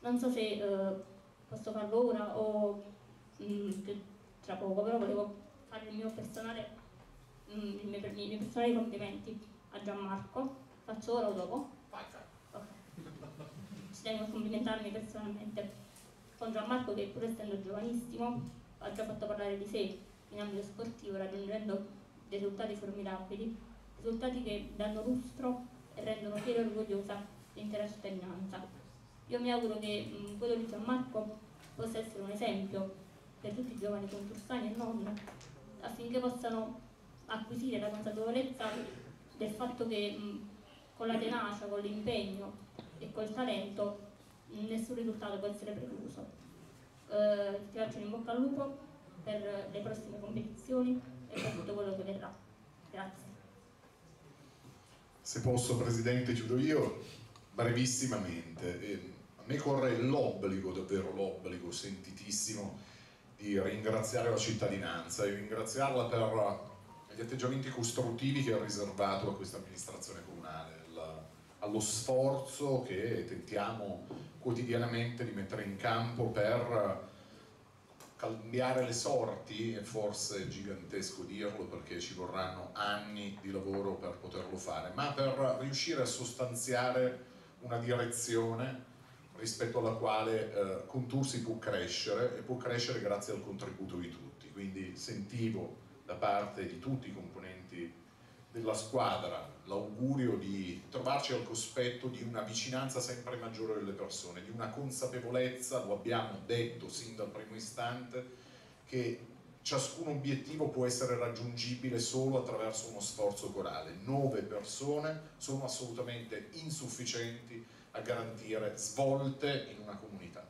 Non so se eh, posso farlo ora o mm, che tra poco, però volevo fare il mio personale, mm, i, miei, i miei personali complimenti a Gianmarco. Faccio ora o dopo? Ok. Ci tengo a complimentarmi personalmente con Gianmarco che pur essendo giovanissimo ha già fatto parlare di sé in ambito sportivo raggiungendo dei risultati formidabili, risultati che danno lustro e rendono fiera e orgogliosa l'intera cittadinanza. Io mi auguro che mh, quello di Gianmarco possa essere un esempio per tutti i giovani contursani e non, affinché possano acquisire la consapevolezza del fatto che mh, con la tenacia, con l'impegno e col talento nessun risultato può essere precluso. Eh, ti faccio in bocca al lupo per le prossime competizioni e per tutto quello che verrà. Grazie. Se posso, Presidente, chiudo io brevissimamente. Eh, a me corre l'obbligo, davvero l'obbligo sentitissimo, di ringraziare la cittadinanza e ringraziarla per gli atteggiamenti costruttivi che ha riservato a questa amministrazione comunale, al- allo sforzo che tentiamo quotidianamente di mettere in campo per cambiare le sorti, è forse gigantesco dirlo perché ci vorranno anni di lavoro per poterlo fare, ma per riuscire a sostanziare una direzione rispetto alla quale eh, Contursi può crescere e può crescere grazie al contributo di tutti. Quindi sentivo da parte di tutti i componenti della squadra l'augurio di trovarci al cospetto di una vicinanza sempre maggiore delle persone, di una consapevolezza, lo abbiamo detto sin dal primo istante, che ciascun obiettivo può essere raggiungibile solo attraverso uno sforzo corale. Nove persone sono assolutamente insufficienti a garantire svolte in una comunità.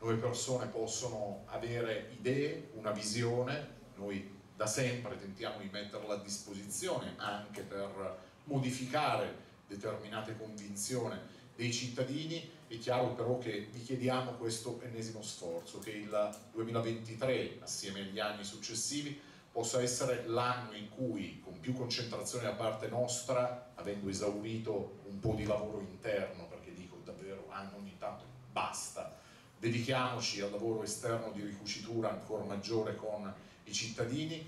Nove persone possono avere idee, una visione, noi da sempre tentiamo di metterla a disposizione anche per modificare determinate convinzioni dei cittadini, è chiaro però che vi chiediamo questo ennesimo sforzo, che il 2023, assieme agli anni successivi, possa essere l'anno in cui, con più concentrazione da parte nostra, avendo esaurito un po' di lavoro interno, perché dico davvero anno ogni tanto basta, dedichiamoci al lavoro esterno di ricucitura ancora maggiore con i cittadini,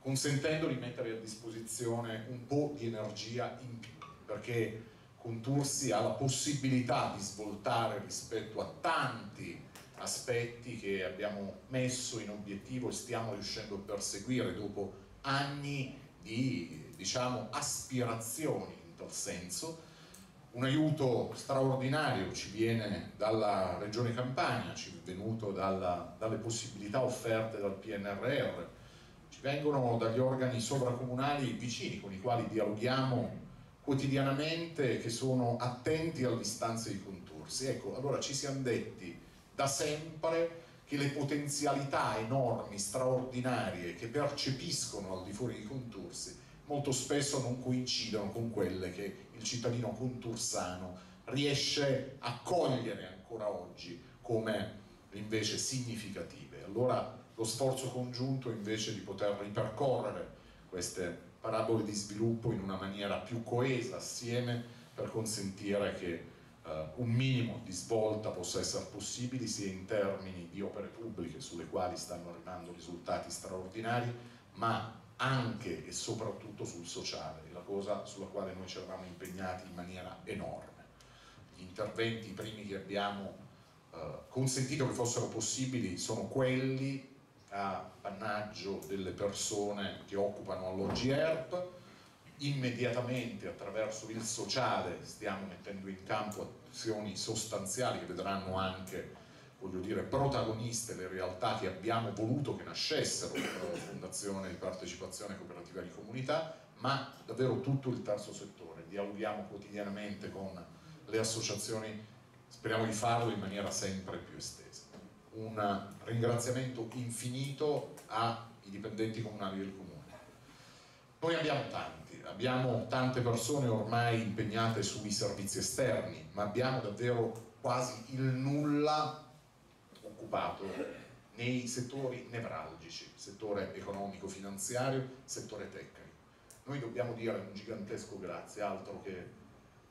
consentendo di mettere a disposizione un po' di energia in più, perché Contursi ha la possibilità di svoltare rispetto a tanti aspetti che abbiamo messo in obiettivo e stiamo riuscendo a perseguire dopo anni di diciamo, aspirazioni in tal senso, Un aiuto straordinario ci viene dalla Regione Campania, ci è venuto dalla, dalle possibilità offerte dal PNRR, ci vengono dagli organi sovracomunali vicini con i quali dialoghiamo quotidianamente che sono attenti alle istanze di contorsi. Ecco, allora ci siamo detti da sempre che le potenzialità enormi, straordinarie che percepiscono al di fuori dei contorsi molto spesso non coincidono con quelle che il cittadino contursano riesce a cogliere ancora oggi come invece significative. Allora lo sforzo congiunto invece di poter ripercorrere queste parabole di sviluppo in una maniera più coesa assieme per consentire che eh, un minimo di svolta possa essere possibile sia in termini di opere pubbliche sulle quali stanno arrivando risultati straordinari, ma anche e soprattutto sul sociale, la cosa sulla quale noi ci eravamo impegnati in maniera enorme. Gli interventi primi che abbiamo eh, consentito che fossero possibili sono quelli a pannaggio delle persone che occupano alloggi ERP, immediatamente attraverso il sociale stiamo mettendo in campo azioni sostanziali che vedranno anche voglio dire, protagoniste le realtà che abbiamo voluto che nascessero la Fondazione di Partecipazione Cooperativa di Comunità, ma davvero tutto il terzo settore. Dialoghiamo quotidianamente con le associazioni, speriamo di farlo in maniera sempre più estesa. Un ringraziamento infinito ai dipendenti comunali del Comune. Noi abbiamo tanti, abbiamo tante persone ormai impegnate sui servizi esterni, ma abbiamo davvero quasi il nulla occupato nei settori nevralgici, settore economico-finanziario, settore tecnico. Noi dobbiamo dire un gigantesco grazie, altro che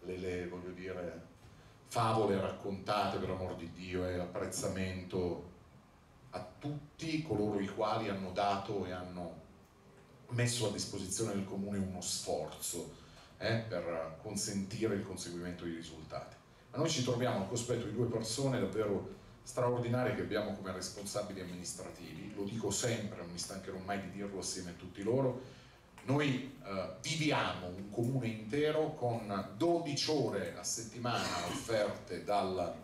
le, le voglio dire, favole raccontate per amor di Dio e apprezzamento a tutti coloro i quali hanno dato e hanno messo a disposizione del comune uno sforzo eh, per consentire il conseguimento di risultati. Ma noi ci troviamo al cospetto di due persone davvero straordinarie che abbiamo come responsabili amministrativi, lo dico sempre, non mi stancherò mai di dirlo assieme a tutti loro, noi eh, viviamo un comune intero con 12 ore a settimana offerte dal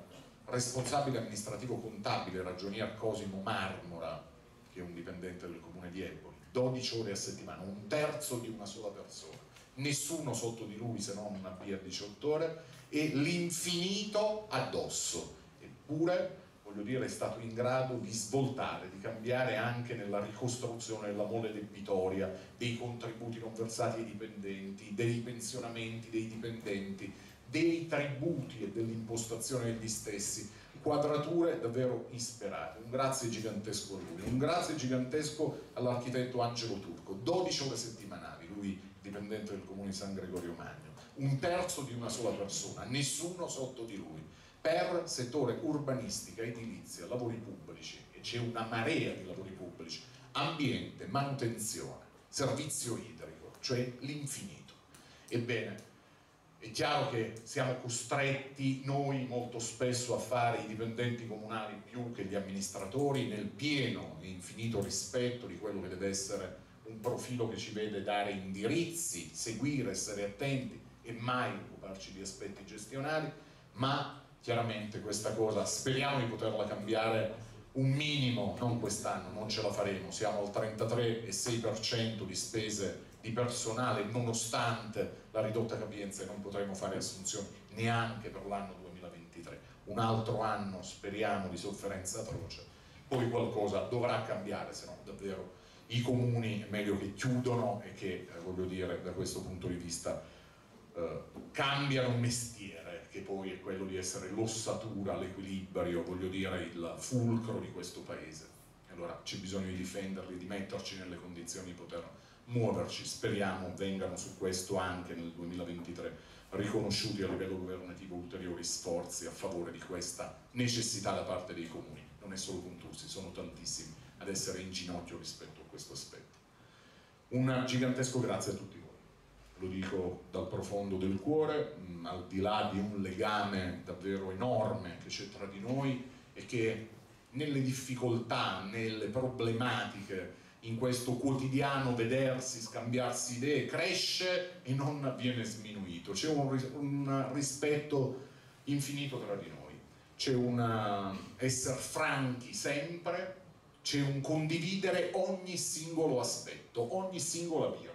responsabile amministrativo contabile ragionier Cosimo Marmora, che è un dipendente del comune di Eboli, 12 ore a settimana, un terzo di una sola persona, nessuno sotto di lui se non una via 18 ore e l'infinito addosso. Eppure voglio dire, è stato in grado di svoltare, di cambiare anche nella ricostruzione della mole debitoria, dei contributi non versati ai dipendenti, dei pensionamenti dei dipendenti, dei tributi e dell'impostazione degli stessi, quadrature davvero insperate. Un grazie gigantesco a lui, un grazie gigantesco all'architetto Angelo Turco, 12 ore settimanali, lui dipendente del comune di San Gregorio Magno, un terzo di una sola persona, nessuno sotto di lui per settore urbanistica, edilizia, lavori pubblici, e c'è una marea di lavori pubblici, ambiente, manutenzione, servizio idrico, cioè l'infinito. Ebbene, è chiaro che siamo costretti noi molto spesso a fare i dipendenti comunali più che gli amministratori nel pieno e infinito rispetto di quello che deve essere un profilo che ci vede dare indirizzi, seguire, essere attenti e mai occuparci di aspetti gestionali, ma chiaramente questa cosa speriamo di poterla cambiare un minimo, non quest'anno, non ce la faremo, siamo al 33,6% di spese di personale nonostante la ridotta capienza e non potremo fare assunzioni neanche per l'anno 2023, un altro anno speriamo di sofferenza atroce, poi qualcosa dovrà cambiare, se no davvero i comuni è meglio che chiudono e che, eh, voglio dire, da questo punto di vista eh, cambiano mestiere che poi è quello di essere l'ossatura, l'equilibrio, voglio dire il fulcro di questo paese. Allora c'è bisogno di difenderli, di metterci nelle condizioni di poter muoverci, speriamo vengano su questo anche nel 2023 riconosciuti a livello governativo ulteriori sforzi a favore di questa necessità da parte dei comuni, non è solo Contursi, sono tantissimi ad essere in ginocchio rispetto a questo aspetto. Un gigantesco grazie a tutti lo dico dal profondo del cuore, mm, al di là di un legame davvero enorme che c'è tra di noi e che nelle difficoltà, nelle problematiche in questo quotidiano vedersi, scambiarsi idee, cresce e non viene sminuito. C'è un, un rispetto infinito tra di noi, c'è un essere franchi sempre, c'è un condividere ogni singolo aspetto, ogni singola virgola.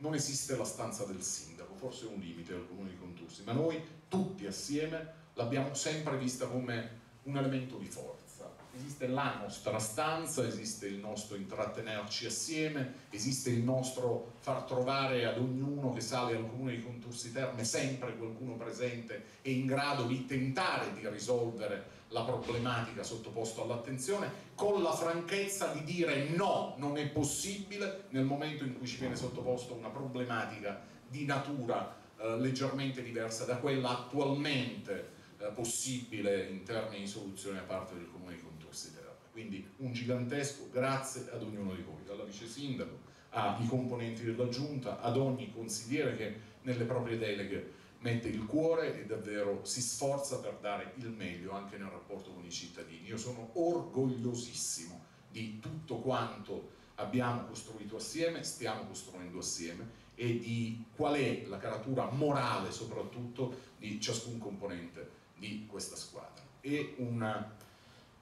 Non esiste la stanza del sindaco, forse è un limite al comune di Contursi, ma noi tutti assieme l'abbiamo sempre vista come un elemento di forza. Esiste la nostra stanza, esiste il nostro intrattenerci assieme, esiste il nostro far trovare ad ognuno che sale al comune di Contursi Terme sempre qualcuno presente e in grado di tentare di risolvere la problematica sottoposta all'attenzione, con la franchezza di dire no, non è possibile nel momento in cui ci viene sottoposta una problematica di natura eh, leggermente diversa da quella attualmente eh, possibile in termini di soluzione da parte del comune di Contursi quindi un gigantesco grazie ad ognuno di voi, dalla vice sindaco ai componenti della giunta, ad ogni consigliere che nelle proprie deleghe mette il cuore e davvero si sforza per dare il meglio anche nel rapporto con i cittadini. Io sono orgogliosissimo di tutto quanto abbiamo costruito assieme, stiamo costruendo assieme e di qual è la caratura morale soprattutto di ciascun componente di questa squadra. E una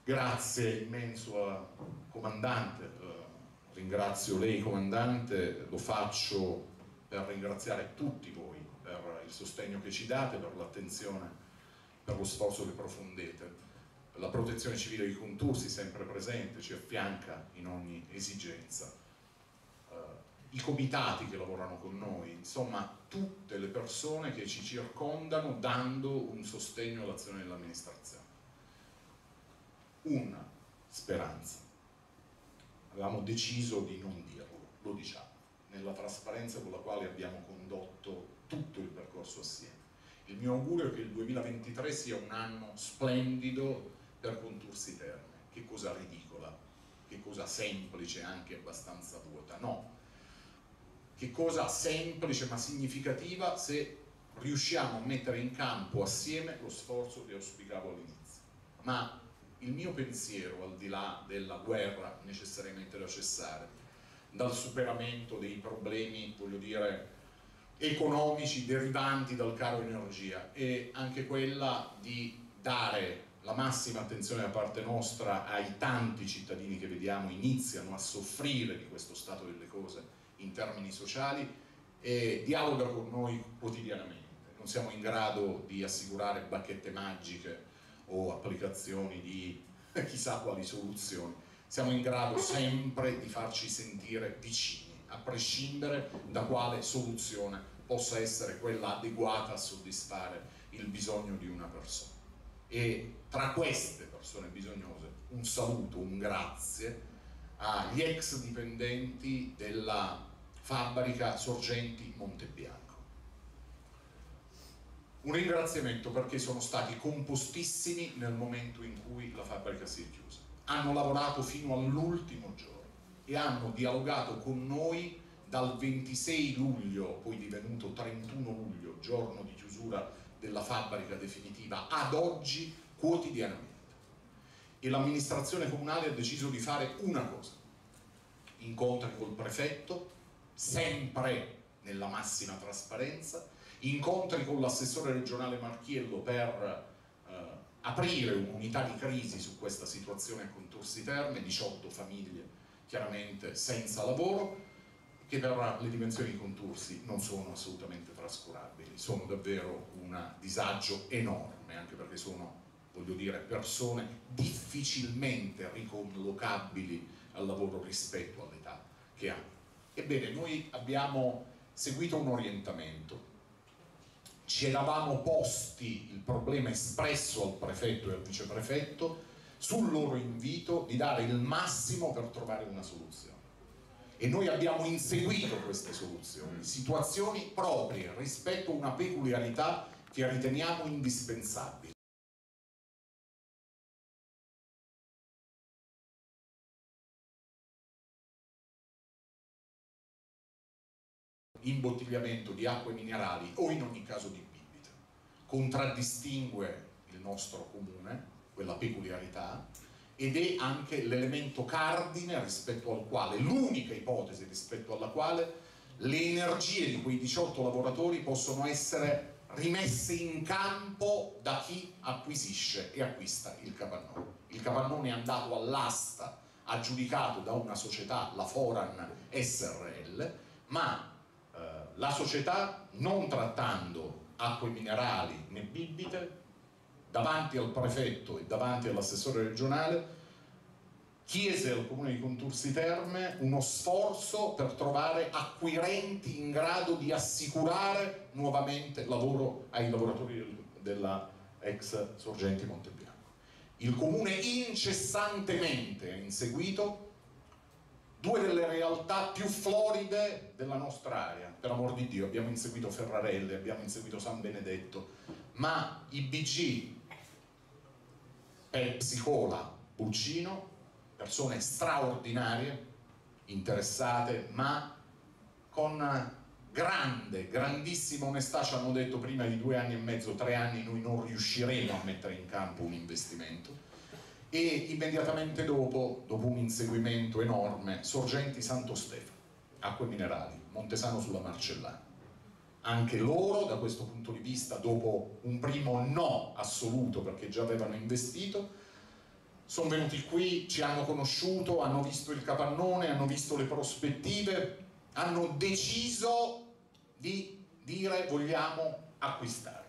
Grazie immenso al comandante, eh, ringrazio lei comandante, lo faccio per ringraziare tutti voi il sostegno che ci date, per l'attenzione, per lo sforzo che profondete. La protezione civile di Contursi sempre presente, ci affianca in ogni esigenza. Uh, I comitati che lavorano con noi, insomma tutte le persone che ci circondano dando un sostegno all'azione dell'amministrazione una speranza. Avevamo deciso di non dirlo, lo diciamo, nella trasparenza con la quale abbiamo condotto tutto il percorso assieme. Il mio augurio è che il 2023 sia un anno splendido per Contursi Terme. Che cosa ridicola, che cosa semplice, anche abbastanza vuota. No, che cosa semplice ma significativa se riusciamo a mettere in campo assieme lo sforzo che auspicavo all'inizio. Ma il mio pensiero, al di là della guerra necessariamente da cessare, dal superamento dei problemi, voglio dire, economici derivanti dal caro energia, è anche quella di dare la massima attenzione da parte nostra ai tanti cittadini che vediamo iniziano a soffrire di questo stato delle cose in termini sociali e dialoga con noi quotidianamente. Non siamo in grado di assicurare bacchette magiche o applicazioni di chissà quali soluzioni, siamo in grado sempre di farci sentire vicini, a prescindere da quale soluzione possa essere quella adeguata a soddisfare il bisogno di una persona. E tra queste persone bisognose un saluto, un grazie agli ex dipendenti della fabbrica Sorgenti Montebianco un ringraziamento perché sono stati compostissimi nel momento in cui la fabbrica si è chiusa. Hanno lavorato fino all'ultimo giorno e hanno dialogato con noi dal 26 luglio, poi divenuto 31 luglio, giorno di chiusura della fabbrica definitiva, ad oggi quotidianamente. E l'amministrazione comunale ha deciso di fare una cosa, incontri col prefetto, sempre nella massima trasparenza, incontri con l'assessore regionale Marchiello per eh, aprire un'unità di crisi su questa situazione a Contursi Terme, 18 famiglie chiaramente senza lavoro, che per le dimensioni di Contursi non sono assolutamente trascurabili, sono davvero un disagio enorme, anche perché sono, voglio dire, persone difficilmente ricollocabili al lavoro rispetto all'età che hanno. Ebbene, noi abbiamo seguito un orientamento ci eravamo posti il problema espresso al prefetto e al viceprefetto sul loro invito di dare il massimo per trovare una soluzione. E noi abbiamo inseguito queste soluzioni, situazioni proprie rispetto a una peculiarità che riteniamo indispensabile. imbottigliamento di acque minerali o in ogni caso di bibita. Contraddistingue il nostro comune, quella peculiarità, ed è anche l'elemento cardine rispetto al quale, l'unica ipotesi rispetto alla quale le energie di quei 18 lavoratori possono essere rimesse in campo da chi acquisisce e acquista il capannone. Il capannone è andato all'asta aggiudicato da una società, la Foran SRL, ma eh, la società non trattando acque minerali né bibite, davanti al prefetto e davanti all'assessore regionale, chiese al comune di Contursi Terme uno sforzo per trovare acquirenti in grado di assicurare nuovamente lavoro ai lavoratori della ex Sorgenti Montebianco. Il comune incessantemente ha inseguito due delle realtà più floride della nostra area, per amor di Dio, abbiamo inseguito Ferrarelle, abbiamo inseguito San Benedetto, ma i BG Pepsi Cola, Pulcino persone straordinarie, interessate, ma con grande, grandissima onestà ci hanno detto prima di due anni e mezzo, tre anni noi non riusciremo a mettere in campo un investimento e immediatamente dopo, dopo un inseguimento enorme, Sorgenti Santo Stefano, acque minerali, Montesano sulla Marcellana. Anche loro da questo punto di vista, dopo un primo no assoluto perché già avevano investito, sono venuti qui, ci hanno conosciuto, hanno visto il capannone, hanno visto le prospettive, hanno deciso di dire vogliamo acquistare.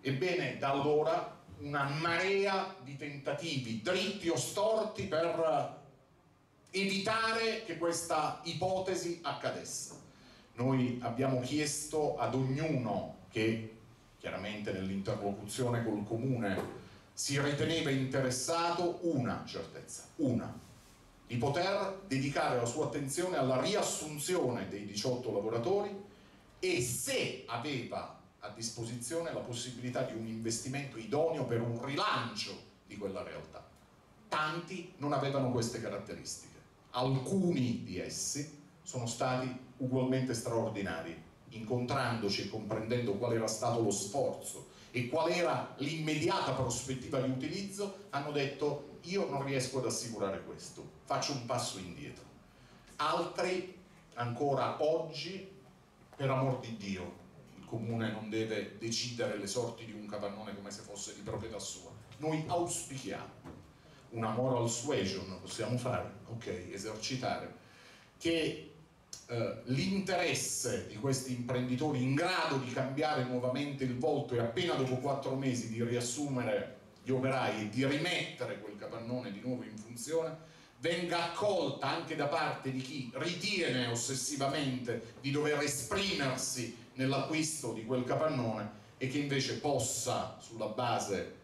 Ebbene, da allora una marea di tentativi, dritti o storti, per evitare che questa ipotesi accadesse. Noi abbiamo chiesto ad ognuno che, chiaramente nell'interlocuzione col comune, si riteneva interessato una certezza, una, di poter dedicare la sua attenzione alla riassunzione dei 18 lavoratori e se aveva a disposizione la possibilità di un investimento idoneo per un rilancio di quella realtà. Tanti non avevano queste caratteristiche, alcuni di essi sono stati ugualmente straordinari, incontrandoci e comprendendo qual era stato lo sforzo e qual era l'immediata prospettiva di utilizzo, hanno detto io non riesco ad assicurare questo, faccio un passo indietro. Altri ancora oggi, per amor di Dio, il comune non deve decidere le sorti di un capannone come se fosse di proprietà sua. Noi auspichiamo una moral suasion, possiamo fare, ok, esercitare, che eh, l'interesse di questi imprenditori in grado di cambiare nuovamente il volto e appena dopo quattro mesi di riassumere gli operai e di rimettere quel capannone di nuovo in funzione venga accolta anche da parte di chi ritiene ossessivamente di dover esprimersi nell'acquisto di quel capannone e che invece possa, sulla base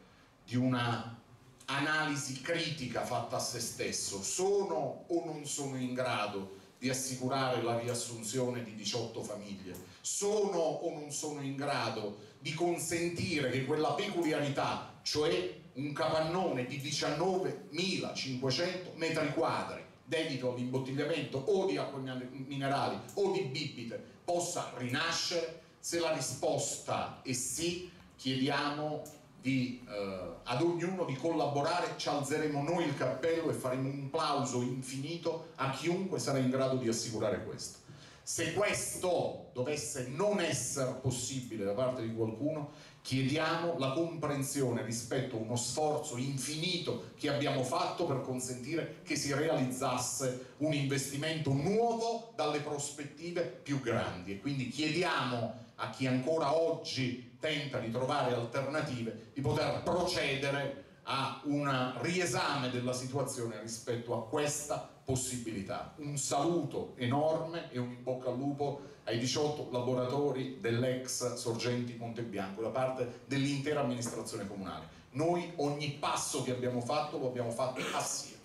di una analisi critica fatta a se stesso, sono o non sono in grado di assicurare la riassunzione di 18 famiglie, sono o non sono in grado di consentire che quella peculiarità, cioè un capannone di 19.500 metri quadri dedito all'imbottigliamento o di acque minerali o di bibite, possa rinascere? Se la risposta è sì, chiediamo di, eh, ad ognuno di collaborare, ci alzeremo noi il cappello e faremo un plauso infinito a chiunque sarà in grado di assicurare questo. Se questo dovesse non essere possibile da parte di qualcuno, chiediamo la comprensione rispetto a uno sforzo infinito che abbiamo fatto per consentire che si realizzasse un investimento nuovo dalle prospettive più grandi e quindi chiediamo a chi ancora oggi tenta di trovare alternative di poter procedere a un riesame della situazione rispetto a questa possibilità. Un saluto enorme e un in bocca al lupo ai 18 laboratori dell'ex Sorgenti Montebianco da parte dell'intera amministrazione comunale. Noi ogni passo che abbiamo fatto lo abbiamo fatto assieme,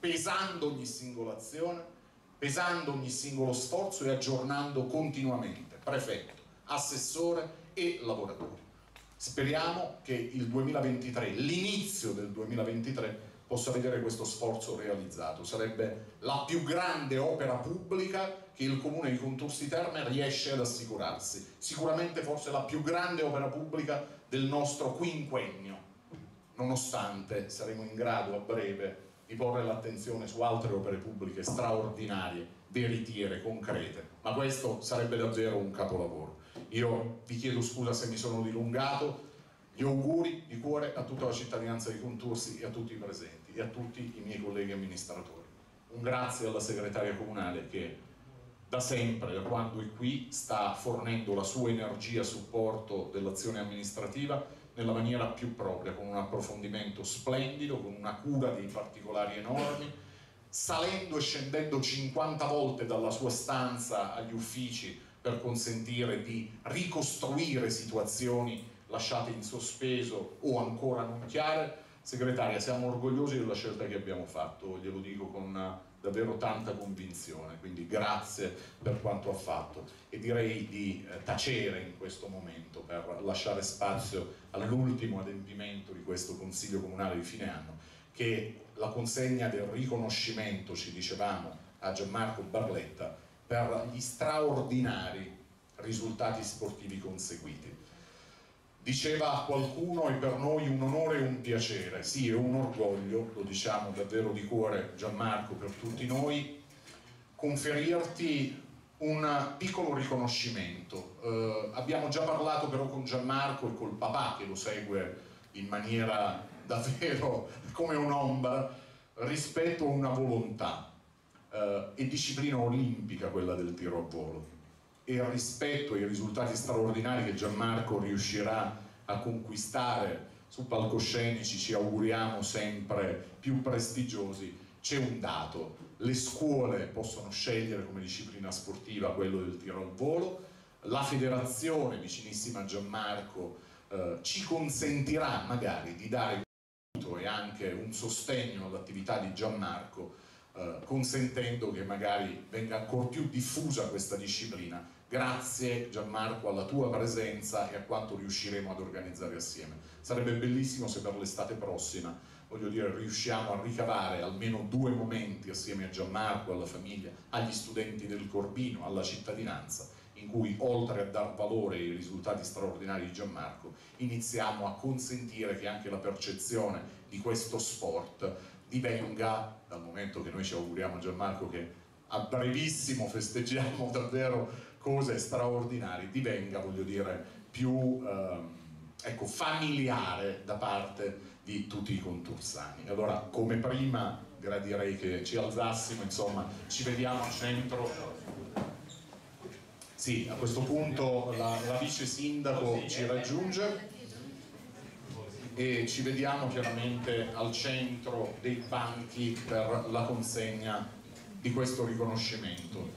pesando ogni singola azione, pesando ogni singolo sforzo e aggiornando continuamente prefetto, assessore e lavoratori. Speriamo che il 2023, l'inizio del 2023, possa vedere questo sforzo realizzato. Sarebbe la più grande opera pubblica che il comune di Contursi Terme riesce ad assicurarsi. Sicuramente forse la più grande opera pubblica del nostro quinquennio. nonostante saremo in grado a breve di porre l'attenzione su altre opere pubbliche straordinarie, veritiere, concrete, ma questo sarebbe davvero un capolavoro. Io vi chiedo scusa se mi sono dilungato, gli auguri di cuore a tutta la cittadinanza di Contursi e a tutti i presenti e a tutti i miei colleghi amministratori. Un grazie alla segretaria comunale che da sempre, da quando è qui, sta fornendo la sua energia a supporto dell'azione amministrativa nella maniera più propria, con un approfondimento splendido, con una cura dei particolari enormi, salendo e scendendo 50 volte dalla sua stanza agli uffici per consentire di ricostruire situazioni lasciate in sospeso o ancora non chiare. Segretaria, siamo orgogliosi della scelta che abbiamo fatto, glielo dico con davvero tanta convinzione, quindi grazie per quanto ha fatto e direi di eh, tacere in questo momento per lasciare spazio all'ultimo adempimento di questo Consiglio Comunale di fine anno, che la consegna del riconoscimento, ci dicevamo, a Gianmarco Barletta per gli straordinari risultati sportivi conseguiti. Diceva qualcuno, è per noi un onore e un piacere, sì, è un orgoglio, lo diciamo davvero di cuore Gianmarco per tutti noi, conferirti un piccolo riconoscimento. Eh, abbiamo già parlato però con Gianmarco e col papà che lo segue in maniera davvero come un'ombra rispetto a una volontà. Eh, e disciplina olimpica quella del tiro a volo. E rispetto ai risultati straordinari che Gianmarco riuscirà a conquistare su palcoscenici, ci auguriamo sempre più prestigiosi, c'è un dato, le scuole possono scegliere come disciplina sportiva quello del tiro al volo, la federazione vicinissima a Gianmarco eh, ci consentirà magari di dare e anche un sostegno all'attività di Gianmarco eh, consentendo che magari venga ancora più diffusa questa disciplina Grazie Gianmarco alla tua presenza e a quanto riusciremo ad organizzare assieme. Sarebbe bellissimo se per l'estate prossima, voglio dire, riusciamo a ricavare almeno due momenti assieme a Gianmarco, alla famiglia, agli studenti del Corbino, alla cittadinanza, in cui oltre a dar valore ai risultati straordinari di Gianmarco, iniziamo a consentire che anche la percezione di questo sport divenga, dal momento che noi ci auguriamo Gianmarco che a brevissimo festeggiamo davvero cose straordinarie divenga, voglio dire, più ehm, ecco, familiare da parte di tutti i contursani. Allora, come prima, gradirei che ci alzassimo, insomma, ci vediamo al centro. Sì, a questo punto la, la vice sindaco ci raggiunge e ci vediamo chiaramente al centro dei banchi per la consegna di questo riconoscimento.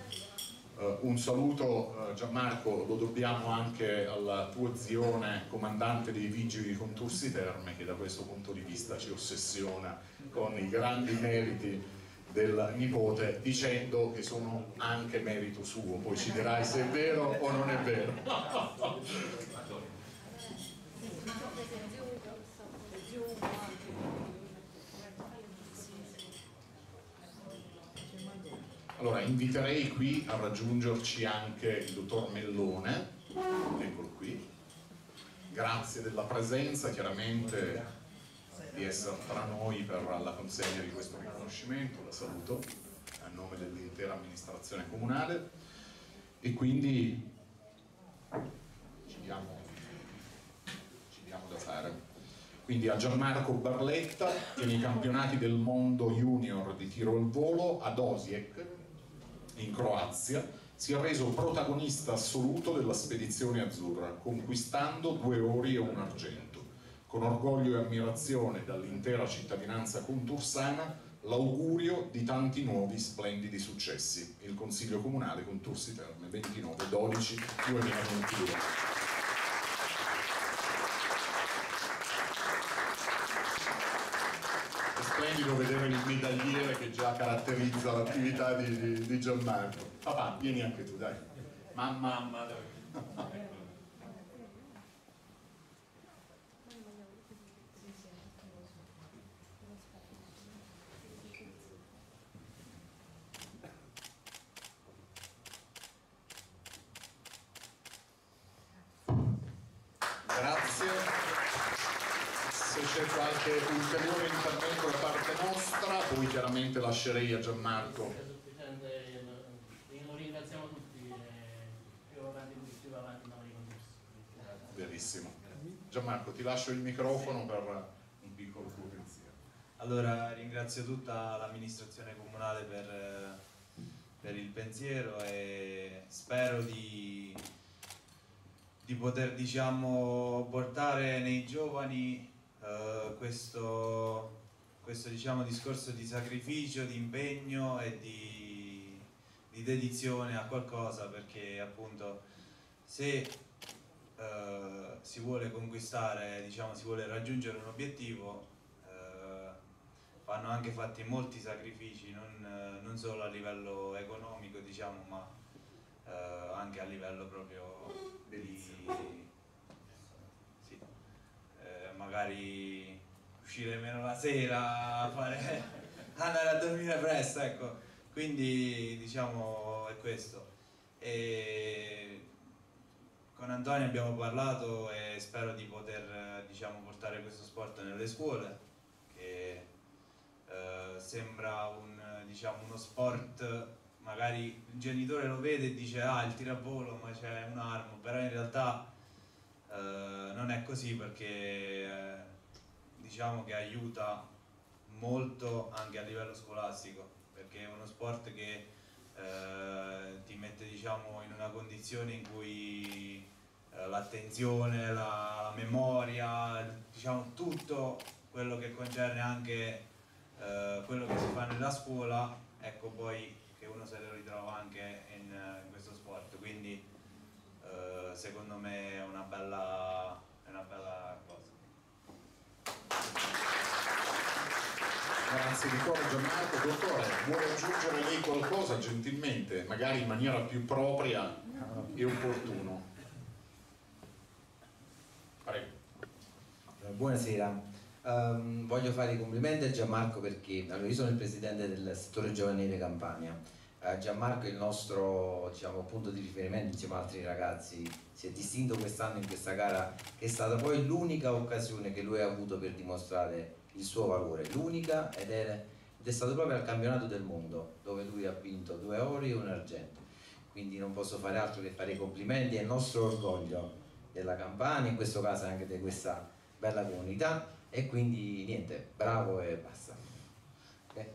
Uh, un saluto uh, Gianmarco lo dobbiamo anche alla tua zione comandante dei vigili di Contursi Terme che da questo punto di vista ci ossessiona con i grandi meriti del nipote dicendo che sono anche merito suo. Poi ci dirai se è vero o non è vero. Allora, inviterei qui a raggiungerci anche il dottor Mellone, eccolo qui. Grazie della presenza, chiaramente di essere tra noi per la consegna di questo riconoscimento, la saluto a nome dell'intera amministrazione comunale e quindi ci diamo, ci diamo da fare quindi a Gianmarco Barletta che nei campionati del mondo junior di tiro al volo ad Osijek in Croazia, si è reso protagonista assoluto della spedizione azzurra, conquistando due ori e un argento. Con orgoglio e ammirazione dall'intera cittadinanza contursana, l'augurio di tanti nuovi splendidi successi. Il Consiglio Comunale Contursi Terme 29-12-2022. splendido vedere il medagliere che già caratterizza l'attività di, di, di Gianmarco. Papà, vieni anche tu, dai. Mamma, mamma, dai. Grazie. c'è qualche ulteriore intervento da parte nostra, poi chiaramente lascerei a Gianmarco. Presidente, lo ringraziamo tutti e più avanti più avanti andiamo i concorsi. Benissimo. Gianmarco, ti lascio il microfono per un piccolo tuo pensiero. Allora ringrazio tutta l'amministrazione comunale per, eh, per il pensiero e spero di, di poter diciamo, portare nei giovani eh, questo, questo diciamo, discorso di sacrificio, di impegno e di, di dedizione a qualcosa perché appunto se eh, si vuole conquistare, diciamo, si vuole raggiungere un obiettivo eh, vanno anche fatti molti sacrifici, non, non solo a livello economico, diciamo, ma eh, anche a livello proprio sì, eh, magari uscire meno la sera, fare, andare a dormire presto, ecco. Quindi diciamo è questo. E con Antonio abbiamo parlato e spero di poter diciamo, portare questo sport nelle scuole, che eh, sembra un, diciamo, uno sport, magari il genitore lo vede e dice ah il tiravolo ma c'è un'arma, però in realtà eh, non è così perché eh, diciamo che aiuta molto anche a livello scolastico, perché è uno sport che eh, ti mette diciamo, in una condizione in cui eh, l'attenzione, la, la, memoria, diciamo tutto quello che concerne anche eh, quello che si fa nella scuola, ecco poi che uno se lo ritrova anche in, in questo sport, quindi eh, secondo me è una bella, è una bella cosa. Grazie di cuore Gianmarco. Dottore, vuole aggiungere lei qualcosa gentilmente, magari in maniera più propria e opportuna? Prego. Buonasera, um, voglio fare i complimenti a Gianmarco perché allora, io sono il presidente del settore giovanile Campania. Uh, Gianmarco è il nostro diciamo, punto di riferimento insieme ad altri ragazzi, si è distinto quest'anno in questa gara che è stata poi l'unica occasione che lui ha avuto per dimostrare il suo valore, l'unica ed ed è stato proprio al campionato del mondo dove lui ha vinto due ori e un argento. Quindi non posso fare altro che fare i complimenti, è il nostro orgoglio della Campania, in questo caso anche di questa bella comunità e quindi niente, bravo e basta. Okay.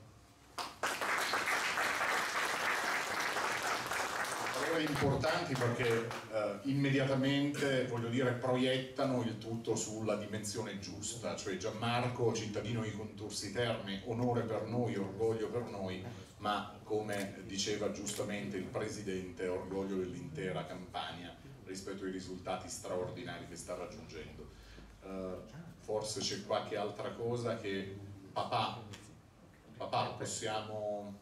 Parole importanti perché eh, immediatamente, voglio dire, proiettano il tutto sulla dimensione giusta, cioè Gianmarco, cittadino di Contursi Terme, onore per noi, orgoglio per noi, ma come diceva giustamente il Presidente, orgoglio dell'intera Campania rispetto ai risultati straordinari che sta raggiungendo. Uh, forse c'è qualche altra cosa che papà, papà possiamo,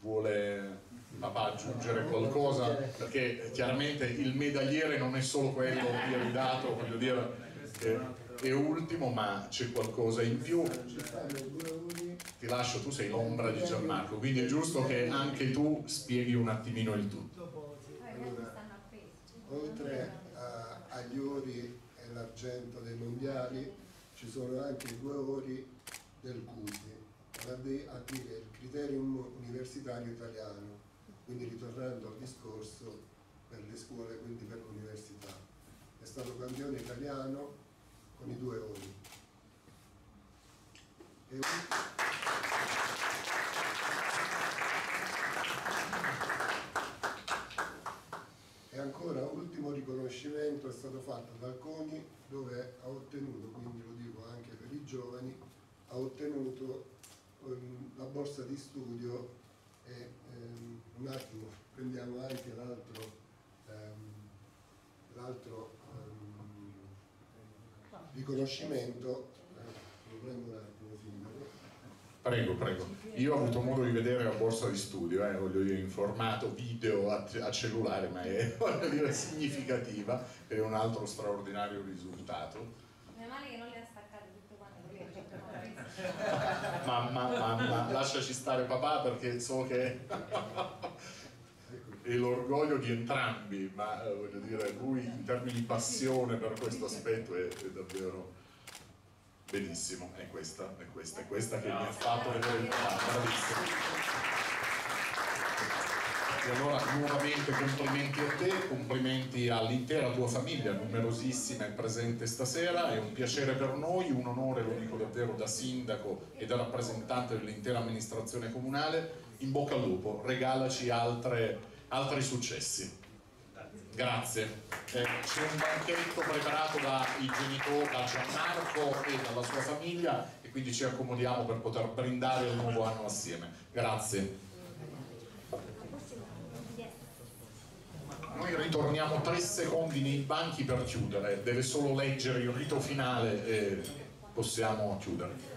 vuole papà aggiungere qualcosa? Perché chiaramente il medagliere non è solo quello iridato, voglio dire che è ultimo ma c'è qualcosa in più. Ti lascio, tu sei l'ombra di Gianmarco quindi è giusto che anche tu spieghi un attimino il tutto. Oltre a, agli ori e l'argento dei mondiali ci sono anche i due ori del CUSI, a dire il criterium universitario italiano, quindi ritornando al discorso per le scuole, quindi per l'università. È stato campione italiano con i due ori. E E ancora ultimo riconoscimento è stato fatto da Alconi dove ha ottenuto, quindi lo dico anche per i giovani, ha ottenuto um, la borsa di studio e um, un attimo prendiamo anche l'altro um, l'altro riconoscimento, eh, prendo un attimo Sindaco. Prego, prego. Io ho avuto modo di vedere la borsa di studio, eh, voglio dire, in formato video a, a cellulare, ma è voglio dire, significativa ed è un altro straordinario risultato. Meno male che non le ha staccate tutte quante, Mamma, mamma, lasciaci stare papà perché so che è l'orgoglio di entrambi, ma eh, voglio dire, lui in termini di passione per questo aspetto è, è davvero Benissimo, è questa, è questa, è questa che mi ha fatto vedere il bravissimo. E allora nuovamente complimenti a te, complimenti all'intera tua famiglia, numerosissima e presente stasera, è un piacere per noi, un onore, lo dico davvero da sindaco e da rappresentante dell'intera amministrazione comunale, in bocca al lupo, regalaci altre, altri successi. Grazie. Eh, c'è un banchetto preparato dai genitori, da Gianmarco e dalla sua famiglia e quindi ci accomodiamo per poter brindare il nuovo anno assieme. Grazie. Noi ritorniamo tre secondi nei banchi per chiudere, deve solo leggere il rito finale e possiamo chiudere.